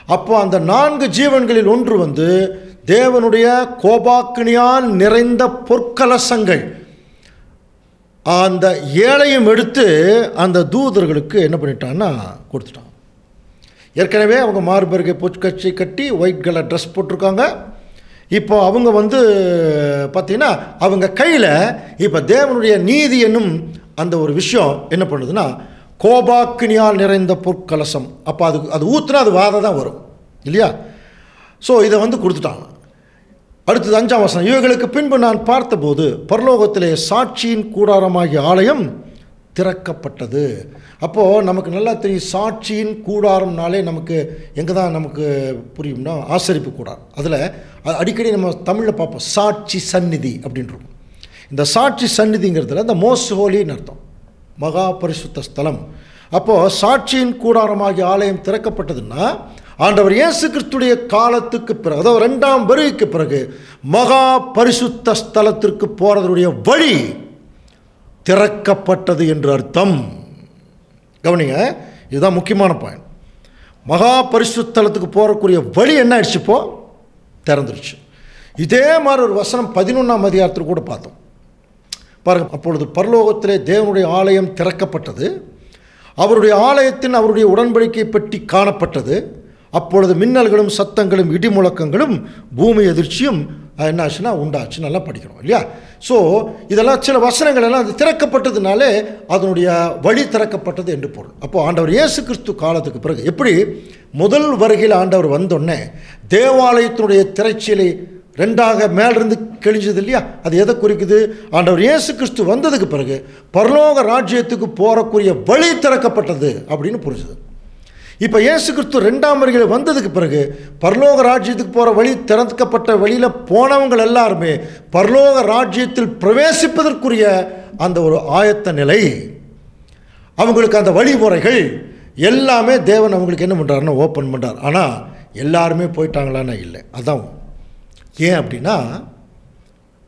அப்போ அந்த நான்கு ஜீவன்களில் ஒன்று வந்து தேவனுடைய கோபாக்கினியால் நிறைந்த பொற்கலசங்கள் அந்த ஏழையும் எடுத்து அந்த தூதர்களுக்கு என்ன பண்ணிட்டான்னா கொடுத்துட்டான். ஏற்கனவே அவங்க மார்பர்கை பொற்கட்சி கட்டி ஒயிட் கலர் ட்ரெஸ் போட்டிருக்காங்க. இப்போ அவங்க வந்து பார்த்திங்கன்னா அவங்க கையில் இப்போ தேவனுடைய நீதி என்னும் அந்த ஒரு விஷயம் என்ன பண்ணுதுன்னா கோபாக்கினியால் நிறைந்த பொற்கலசம். அப்போ அது அது ஊற்றுனா அது வாத தான் வரும். இல்லையா? ஸோ இதை வந்து கொடுத்துட்டாங்க. அடுத்தது அஞ்சாம் வசனம். இவைகளுக்கு பின்பு நான் பார்த்தபோது பரலோகத்திலே சாட்சியின் கூடாரமாகிய ஆலயம் திறக்கப்பட்டது. அப்போது நமக்கு நல்லா தெரியும் சாட்சியின் கூடாரம்னாலே நமக்கு எங்கே தான் நமக்கு புரியும்னா ஆசரிப்பு கூடாரம். அதில் அடிக்கடி நம்ம தமிழில் பார்ப்போம் சாட்சி சந்நிதி அப்படின்றோம் இந்த சாட்சி சந்நிதிங்கிறதுல இந்த மோஸ்ட் ஹோலின்னு அர்த்தம். மகா பரிசுத்த ஸ்தலம். அப்போது சாட்சியின் கூடாரமாகிய ஆலயம் திறக்கப்பட்டதுன்னா ஆண்டவர் இயேசு கிறிஸ்துடைய காலத்துக்கு பிறகு அதாவது ரெண்டாம் வருகைக்கு பிறகு மகா பரிசுத்த ஸ்தலத்திற்கு போகிறதுடைய வழி திறக்கப்பட்டது என்று அர்த்தம். கவனிங்க இதுதான் முக்கியமான பாயிண்ட் மகா பரிசுத்தலத்துக்கு போகக்கூடிய வழி என்ன ஆயிடுச்சு இப்போ? திறந்துருச்சு. இதே மாதிரி ஒரு வசனம் பதினொன்றாம் அதிகாரத்தில் கூட பார்த்தோம். பாருங்க அப்பொழுது பரலோகத்திலே தேவனுடைய ஆலயம் திறக்கப்பட்டது. அவருடைய ஆலயத்தின் அவருடைய உடன்படிக்கை பெட்டி காணப்பட்டது. அப்பொழுது மின்னல்களும் சத்தங்களும் இடி முழக்கங்களும் பூமி எதிர்ச்சியும் அஹ், என்ன ஆச்சுன்னா உண்டாச்சு. நல்லா படிக்கிறோம் இல்லையா? ஸோ இதெல்லாம் சில வசனங்கள் எல்லாம் அது திறக்கப்பட்டதுனாலே அதனுடைய வழி திறக்கப்பட்டது என்று பொருள். அப்போது ஆண்டவர் இயேசு கிறிஸ்து காலத்துக்கு பிறகு எப்படி முதல் வருகையில் ஆண்டவர் வந்தோடனே தேவாலயத்தினுடைய திரைச்சீலை ரெண்டாக மேலிருந்து கெழிஞ்சது இல்லையா? அது எதை குறிக்குது? ஆண்டவர் இயேசு கிறிஸ்து வந்ததுக்கு பிறகு பரலோக ராஜ்யத்துக்கு போகக்கூடிய வழி திறக்கப்பட்டது அப்படின்னு புரிஞ்சுது. இப்போ இயேசு கிறிஸ்து ரெண்டாம் வருகையில் வந்ததுக்கு பிறகு பரலோக ராஜ்யத்துக்கு போகிற வழி திறக்கப்பட்ட வழியில் போனவங்கள் எல்லாருமே பரலோக ராஜ்யத்தில் பிரவேசிப்பதற்குரிய அந்த ஒரு ஆயத்த நிலை. அவங்களுக்கு அந்த வழிமுறைகள் எல்லாமே தேவன் அவங்களுக்கு என்ன பண்ணுறாருன்னா ஓப்பன் பண்ணுறார் ஆனால் எல்லாருமே போயிட்டாங்களான்னா இல்லை. அதான். ஏன் அப்படின்னா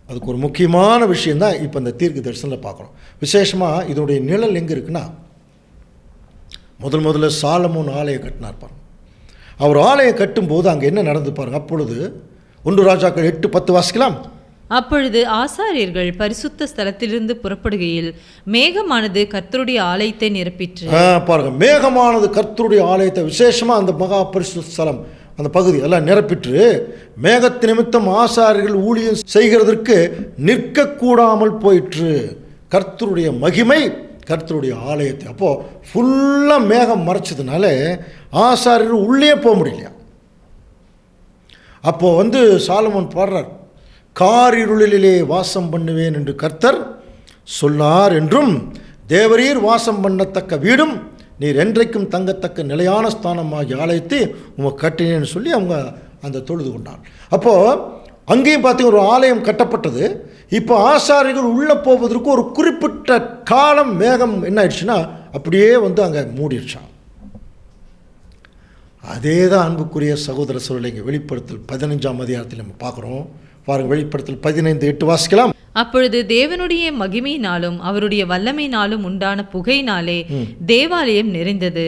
அதுக்கு ஒரு முக்கியமான விஷயந்தான் இப்போ இந்த தீர்க்க தரிசனத்தில் பார்க்குறோம் விசேஷமாக இதனுடைய நிழல் எங்கே இருக்குன்னா முதல் முதல்ல சாலமோன் ஆலயம் கட்டினார் பாருங்க. அவர் ஆலயம் கட்டும்போது அங்கே என்ன நடந்து பாருங்க. அப்பொழுது ஒன்று ராஜாக்கள் எட்டு பத்து வாசிக்கலாம். அப்பொழுது ஆசாரியர்கள் பரிசுத்த ஸ்தலத்திலிருந்து புறப்படுகையில் மேகமானது கர்த்தருடைய ஆலயத்தை நிரப்பிற்று. பாருங்க. மேகமானது கர்த்தருடைய ஆலயத்தை விசேஷமாக அந்த மகா பரிசு ஸ்தலம் அந்த பகுதி எல்லாம் நிரப்பிட்டு மேகத்து நிமித்தம் ஆசாரியர்கள் ஊழியம் செய்கிறதற்கு நிற்கக்கூடாமல் போயிற்று. கர்த்தருடைய மகிமை கர்த்தருடைய ஆலயத்தை. அப்போது ஃபுல்லாக மேகம் மறைச்சதுனால ஆசாரியர் உள்ளே போக முடியலையா? அப்போது வந்து சாலமன் பாடுறார் காரிருளிலே வாசம் பண்ணுவேன் என்று கர்த்தர் சொன்னார் என்றும் தேவரீர் வாசம் பண்ணத்தக்க வீடும் நீர் என்றைக்கும் தங்கத்தக்க நிலையான ஸ்தானமாகிய ஆலயத்தை உமக்கு கட்டினேன்னு சொல்லி அவங்க அந்த தொழுது கொண்டார் அப்போது அங்கேயும் பார்த்தீங்க ஒரு ஆலயம் கட்டப்பட்டது. இப்போ ஆசாரிகள் உள்ளே போவதற்கு ஒரு குறிப்பிட்ட காலம் மேகம் என்ன ஆயிடுச்சுன்னா அப்படியே வந்து அங்கே மூடிடுச்சான் அதே தான் அன்புக்குரிய சகோதர சூழலை இங்கே வெளிப்படுத்தல் பதினஞ்சாம் அதிகாரத்தில் நம்ம பார்க்குறோம். பாருங்க வெளிப்படுத்தல் பதினைந்து எட்டு வாசிக்கலாம். அப்பொழுது தேவனுடைய மகிமையினாலும் அவருடைய வல்லமையினாலும் உண்டான புகையினாலே தேவாலயம் நிறைந்தது.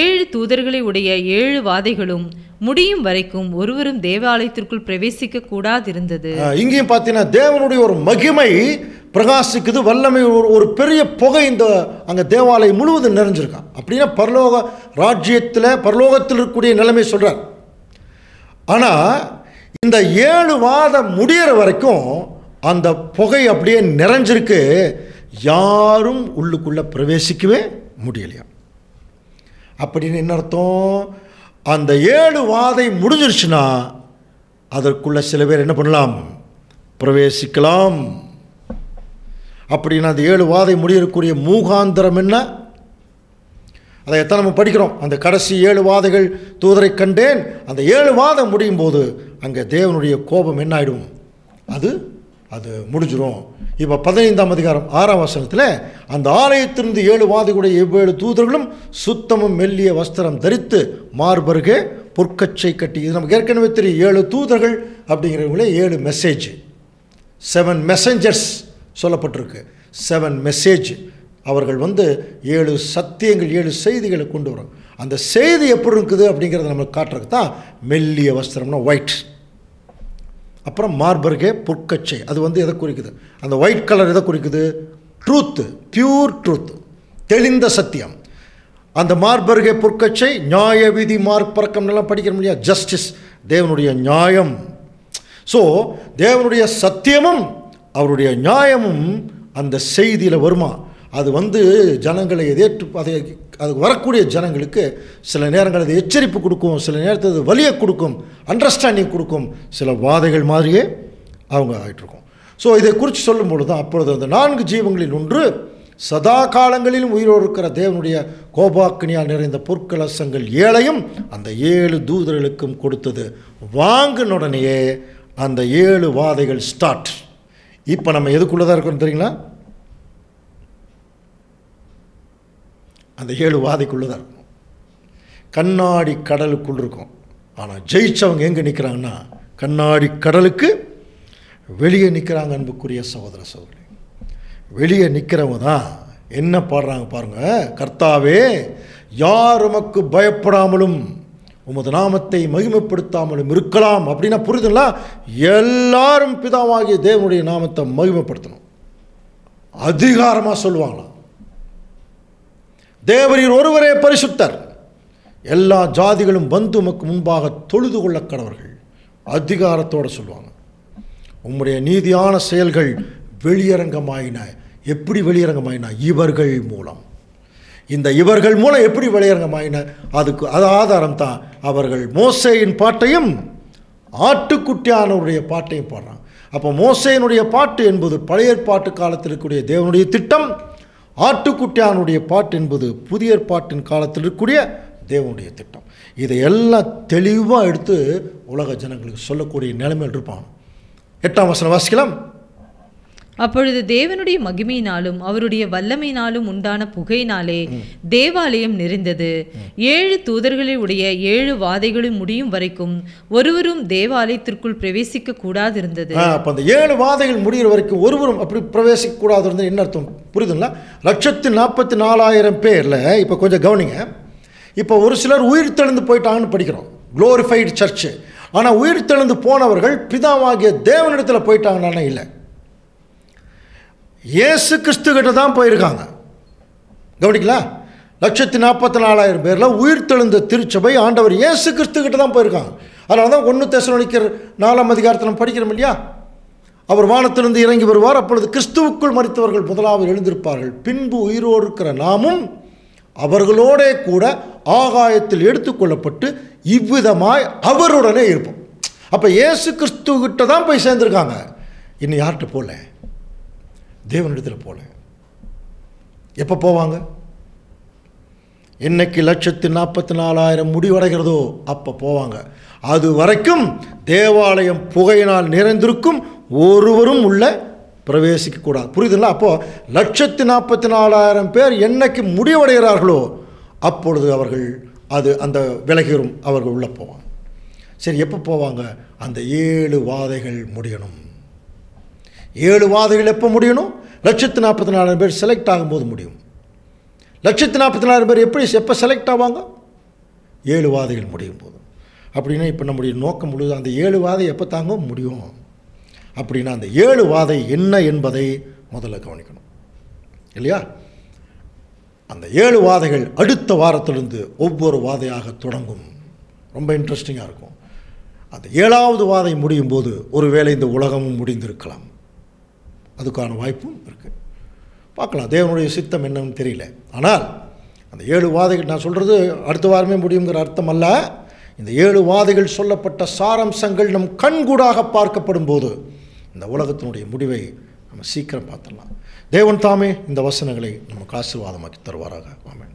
ஏழு தூதர்களை உடைய ஏழு வாதைகளும் முடியும் வரைக்கும் ஒருவரும் தேவாலயத்திற்குள் பிரவேசிக்க கூடாதிருந்தது. இங்கேயும் பார்த்தீங்கன்னா தேவனுடைய ஒரு மகிமை பிரகாசிக்குது வல்லமை ஒரு ஒரு பெரிய புகை இந்த அங்கே தேவாலயம் முழுவதும் நிறைஞ்சிருக்கான் அப்படின்னா பரலோக ராஜ்யத்தில் பரலோகத்தில் இருக்கக்கூடிய நிலைமை சொல்கிறார் ஆனால் இந்த ஏழு மாதம் முடியிற வரைக்கும் அந்த புகை அப்படியே நிறைஞ்சிருக்கு. யாரும் உள்ளுக்குள்ளே பிரவேசிக்கவே முடியலையா? அப்படின்னு என்ன அர்த்தம்? அந்த ஏழு வாதை முடிஞ்சிருச்சுன்னா அதற்குள்ளே சில பேர் என்ன பண்ணலாம்? பிரவேசிக்கலாம். அப்படின்னா அந்த ஏழு வாதை முடியக்கூடிய மூகாந்திரம் என்ன? அதை எத்தனை நம்ம படிக்கிறோம்? அந்த கடைசி ஏழு வாதைகள் தூதரை கண்டேன். அந்த ஏழு வாதம் முடியும் போது அங்கே தேவனுடைய கோபம் என்ன ஆகிடும் அது அது முடிஞ்சிடும் இப்போ பதினைந்தாம் அதிகாரம் ஆறாம் வசனத்தில் அந்த ஆலயத்திலிருந்து ஏழு வாதிகளுடைய எவ்வேழு தூதர்களும் சுத்தமும் மெல்லிய வஸ்திரம் தரித்து மார்பருகே பொற்கச்சை கட்டி இது நமக்கு ஏற்கனவே தெரியும். ஏழு தூதர்கள் அப்படிங்கிறவங்களே ஏழு மெசேஜ் செவன் மெசஞ்சர்ஸ் சொல்லப்பட்டிருக்கு. செவன் மெசேஜ் அவர்கள் வந்து ஏழு சத்தியங்கள் ஏழு செய்திகளை கொண்டு வரும். அந்த செய்தி எப்படி இருக்குது அப்படிங்கிறத நம்மளுக்கு காட்டுறதுக்கு தான் மெல்லிய வஸ்திரம்னா ஒயிட் அப்புறம் மார்பர்கே பொற்கச்சை. அது வந்து எதை குறிக்குது? அந்த ஒயிட் கலர் எதை குறிக்குது? ட்ரூத்து பியூர் ட்ரூத் தெளிந்த சத்தியம். அந்த மார்பர்கே பொற்கச்சை நியாய விதி மார்க் பறக்கம் எல்லாம் படிக்க முடியாது ஜஸ்டிஸ் தேவனுடைய நியாயம். ஸோ தேவனுடைய சத்தியமும் அவருடைய நியாயமும் அந்த செய்தியில் வருமா? அது வந்து ஜனங்களை எதேற்று அதை அது வரக்கூடிய ஜனங்களுக்கு சில நேரங்கள் அது எச்சரிப்பு கொடுக்கும் சில நேரத்தில் அது வலியை கொடுக்கும் அண்டர்ஸ்டாண்டிங் கொடுக்கும் சில வாதைகள் மாதிரியே அவங்க ஆகிட்டுருக்கும் ஸோ இதை குறித்து சொல்லும்பொழுது தான் அப்பொழுது அந்த நான்கு ஜீவங்களில் ஒன்று சதா காலங்களிலும் உயிரோடு இருக்கிற தேவனுடைய கோபாக்கினியால் நிறைந்த பொற்கலசங்கள் ஏழையும் அந்த ஏழு தூதர்களுக்கும் கொடுத்தது. வாங்கின உடனேயே அந்த ஏழு வாதைகள் ஸ்டார்ட் இப்போ நம்ம எதுக்குள்ளே தான் இருக்கோம் தெரியுங்களா? அந்த ஏழு வாதைக்குள்ளே தான் இருக்கும். கண்ணாடி கடலுக்குள் இருக்கும். ஆனால் ஜெயிச்சவங்க எங்கே நிற்கிறாங்கன்னா கண்ணாடி கடலுக்கு வெளியே நிற்கிறாங்க அன்புக்குரிய சகோதர சகோதரி. வெளியே நிற்கிறவங்க தான் என்ன பாடுறாங்க பாருங்க கர்த்தாவே யார் உமக்கு பயப்படாமலும் உமது நாமத்தை மகிமைப்படுத்தாமலும் இருக்கலாம்? அப்படின்னா புரியுதுங்களா? எல்லாரும் பிதாவாகிய தேவனுடைய நாமத்தை மகிமைப்படுத்தணும். அதிகாரமாக சொல்லுவாங்களாம். தேவரீர் ஒருவரே பரிசுத்தர். எல்லா ஜாதிகளும் வந்து உமக்கு முன்பாக தொழுது கொள்ள கடவர்கள் அதிகாரத்தோடு சொல்லுவாங்க. உம்முடைய நீதியான செயல்கள் வெளியரங்கமாயின. எப்படி வெளியரங்கமாயின? இவர்கள் மூலம். இந்த இவர்கள் மூலம் எப்படி வெளியரங்கமாயின? அதுக்கு அது ஆதாரம் தான். அவர்கள் மோசையின் பாட்டையும் ஆட்டுக்குட்டியானவருடைய பாட்டையும் பாடுறாங்க. அப்போ மோசையினுடைய பாட்டு என்பது பழைய பாட்டு காலத்தில் இருக்கக்கூடிய தேவனுடைய திட்டம். ஆட்டுக்குட்டியானுடைய பாட்டு என்பது புதிய பாட்டின் காலத்தில் இருக்கக்கூடிய தேவனுடைய திட்டம். இதை எல்லாம் தெளிவாக எடுத்து உலக ஜனங்களுக்கு சொல்லக்கூடிய நிலைமையில் இருப்பான். எட்டாம் வசனம் வாசிக்கலாம். அப்பொழுது தேவனுடைய மகிமையினாலும் அவருடைய வல்லமையினாலும் உண்டான புகையினாலே தேவாலயம் நிறைந்தது. ஏழு தூதர்களை உடைய ஏழு வாதைகளும் முடியும் வரைக்கும் ஒருவரும் தேவாலயத்திற்குள் பிரவேசிக்க கூடாதிருந்தது. அப்போ அந்த ஏழு வாதைகள் முடிகிற வரைக்கும் ஒருவரும் அப்படி பிரவேசிக்க கூடாது இருந்து என்ன அர்த்தம்? புரியுதுங்களா? லட்சத்து நாற்பத்தி நாலாயிரம் பேரில் இப்போ கொஞ்சம் கவனிங்க. இப்போ ஒரு சிலர் உயிர் தெழுந்து போயிட்டாங்கன்னு படிக்கிறோம். குளோரிஃபைடு சர்ச்சு ஆனால் உயிர் தெழுந்து போனவர்கள் பிதாவாகிய தேவனிடத்தில் போயிட்டாங்கன்னா இல்லை. இயேசு கிறிஸ்து கிட்ட தான் போயிருக்காங்க. கவனிக்கலா? லட்சத்தி நாற்பத்தி நாலாயிரம் பேரில் உயிர் தெழுந்த திருச்சபை ஆண்டவர் இயேசு கிறிஸ்து கிட்ட தான் போயிருக்காங்க. அதனால தான் ஒன்று தேசனிக்கிற நாலாம் அதிகாரத்தில் நம்ம படிக்கிறோம் இல்லையா? அவர் வானத்திலிருந்து இறங்கி வருவார் அப்பொழுது கிறிஸ்துவுக்குள் மறித்தவர்கள் முதலாவது எழுந்திருப்பார்கள். பின்பு உயிரோடு இருக்கிற நாமும் அவர்களோடே கூட ஆகாயத்தில் எடுத்துக்கொள்ளப்பட்டு இவ்விதமாய் அவருடனே இருப்போம். அப்போ இயேசு கிறிஸ்துக்கிட்ட தான் போய் சேர்ந்துருக்காங்க. இன்னும் யார்கிட்ட போகல தேவனிடத்தில் போல எப்போ போவாங்க? என்னைக்கு லட்சத்து நாற்பத்தி நாலாயிரம் முடிவடைகிறதோ அப்போ போவாங்க. அது வரைக்கும் தேவாலயம் புகையினால் நிறைந்திருக்கும் ஒருவரும் உள்ள பிரவேசிக்க கூடாது. புரியுதுங்களா? அப்போது லட்சத்து நாற்பத்தி நாலாயிரம் பேர் என்னைக்கு முடிவடைகிறார்களோ அப்பொழுது அவர்கள் அது அந்த விலகிரும் அவர்கள் உள்ளே போவாங்க. சரி எப்போ போவாங்க? அந்த ஏழு வாதைகள் முடியணும். ஏழு வாதைகள் எப்போ முடியணும்? லட்சத்து நாற்பத்தி நாலாயிரம் பேர் செலக்ட் ஆகும்போது முடியும். லட்சத்து நாற்பத்தி நாலாயிரம் பேர் எப்படி எப்போ செலக்ட் ஆவாங்க? ஏழு வாதைகள் முடியும் போது. அப்படின்னா இப்போ நம்முடைய நோக்கம் முழுது அந்த ஏழு வாதை எப்போ தாங்க முடியும். அப்படின்னா அந்த ஏழு வாதை என்ன என்பதை முதல்ல கவனிக்கணும். இல்லையா? அந்த ஏழு வாதைகள் அடுத்த வாரத்திலிருந்து ஒவ்வொரு வாதையாக தொடங்கும். ரொம்ப இன்ட்ரெஸ்டிங்காக இருக்கும். அந்த ஏழாவது வாதை முடியும் போது ஒருவேளை இந்த உலகமும் முடிந்திருக்கலாம். அதுக்கான வாய்ப்பும் இருக்குது பார்க்கலாம். தேவனுடைய சித்தம் என்னன்னு தெரியல. ஆனால் அந்த ஏழு வாதைகள் நான் சொல்கிறது அடுத்த வாரமே முடியுங்கிற அர்த்தம் அல்ல. இந்த ஏழு வாதைகள் சொல்லப்பட்ட சாரம்சங்கள் நம் கண்கூடாக பார்க்கப்படும் போது இந்த உலகத்தினுடைய முடிவை நம்ம சீக்கிரம் பார்த்துடலாம். தேவன் தாமே இந்த வசனங்களை நமக்கு ஆசீர்வாதமாக்கி தருவாராக. ஆமென்.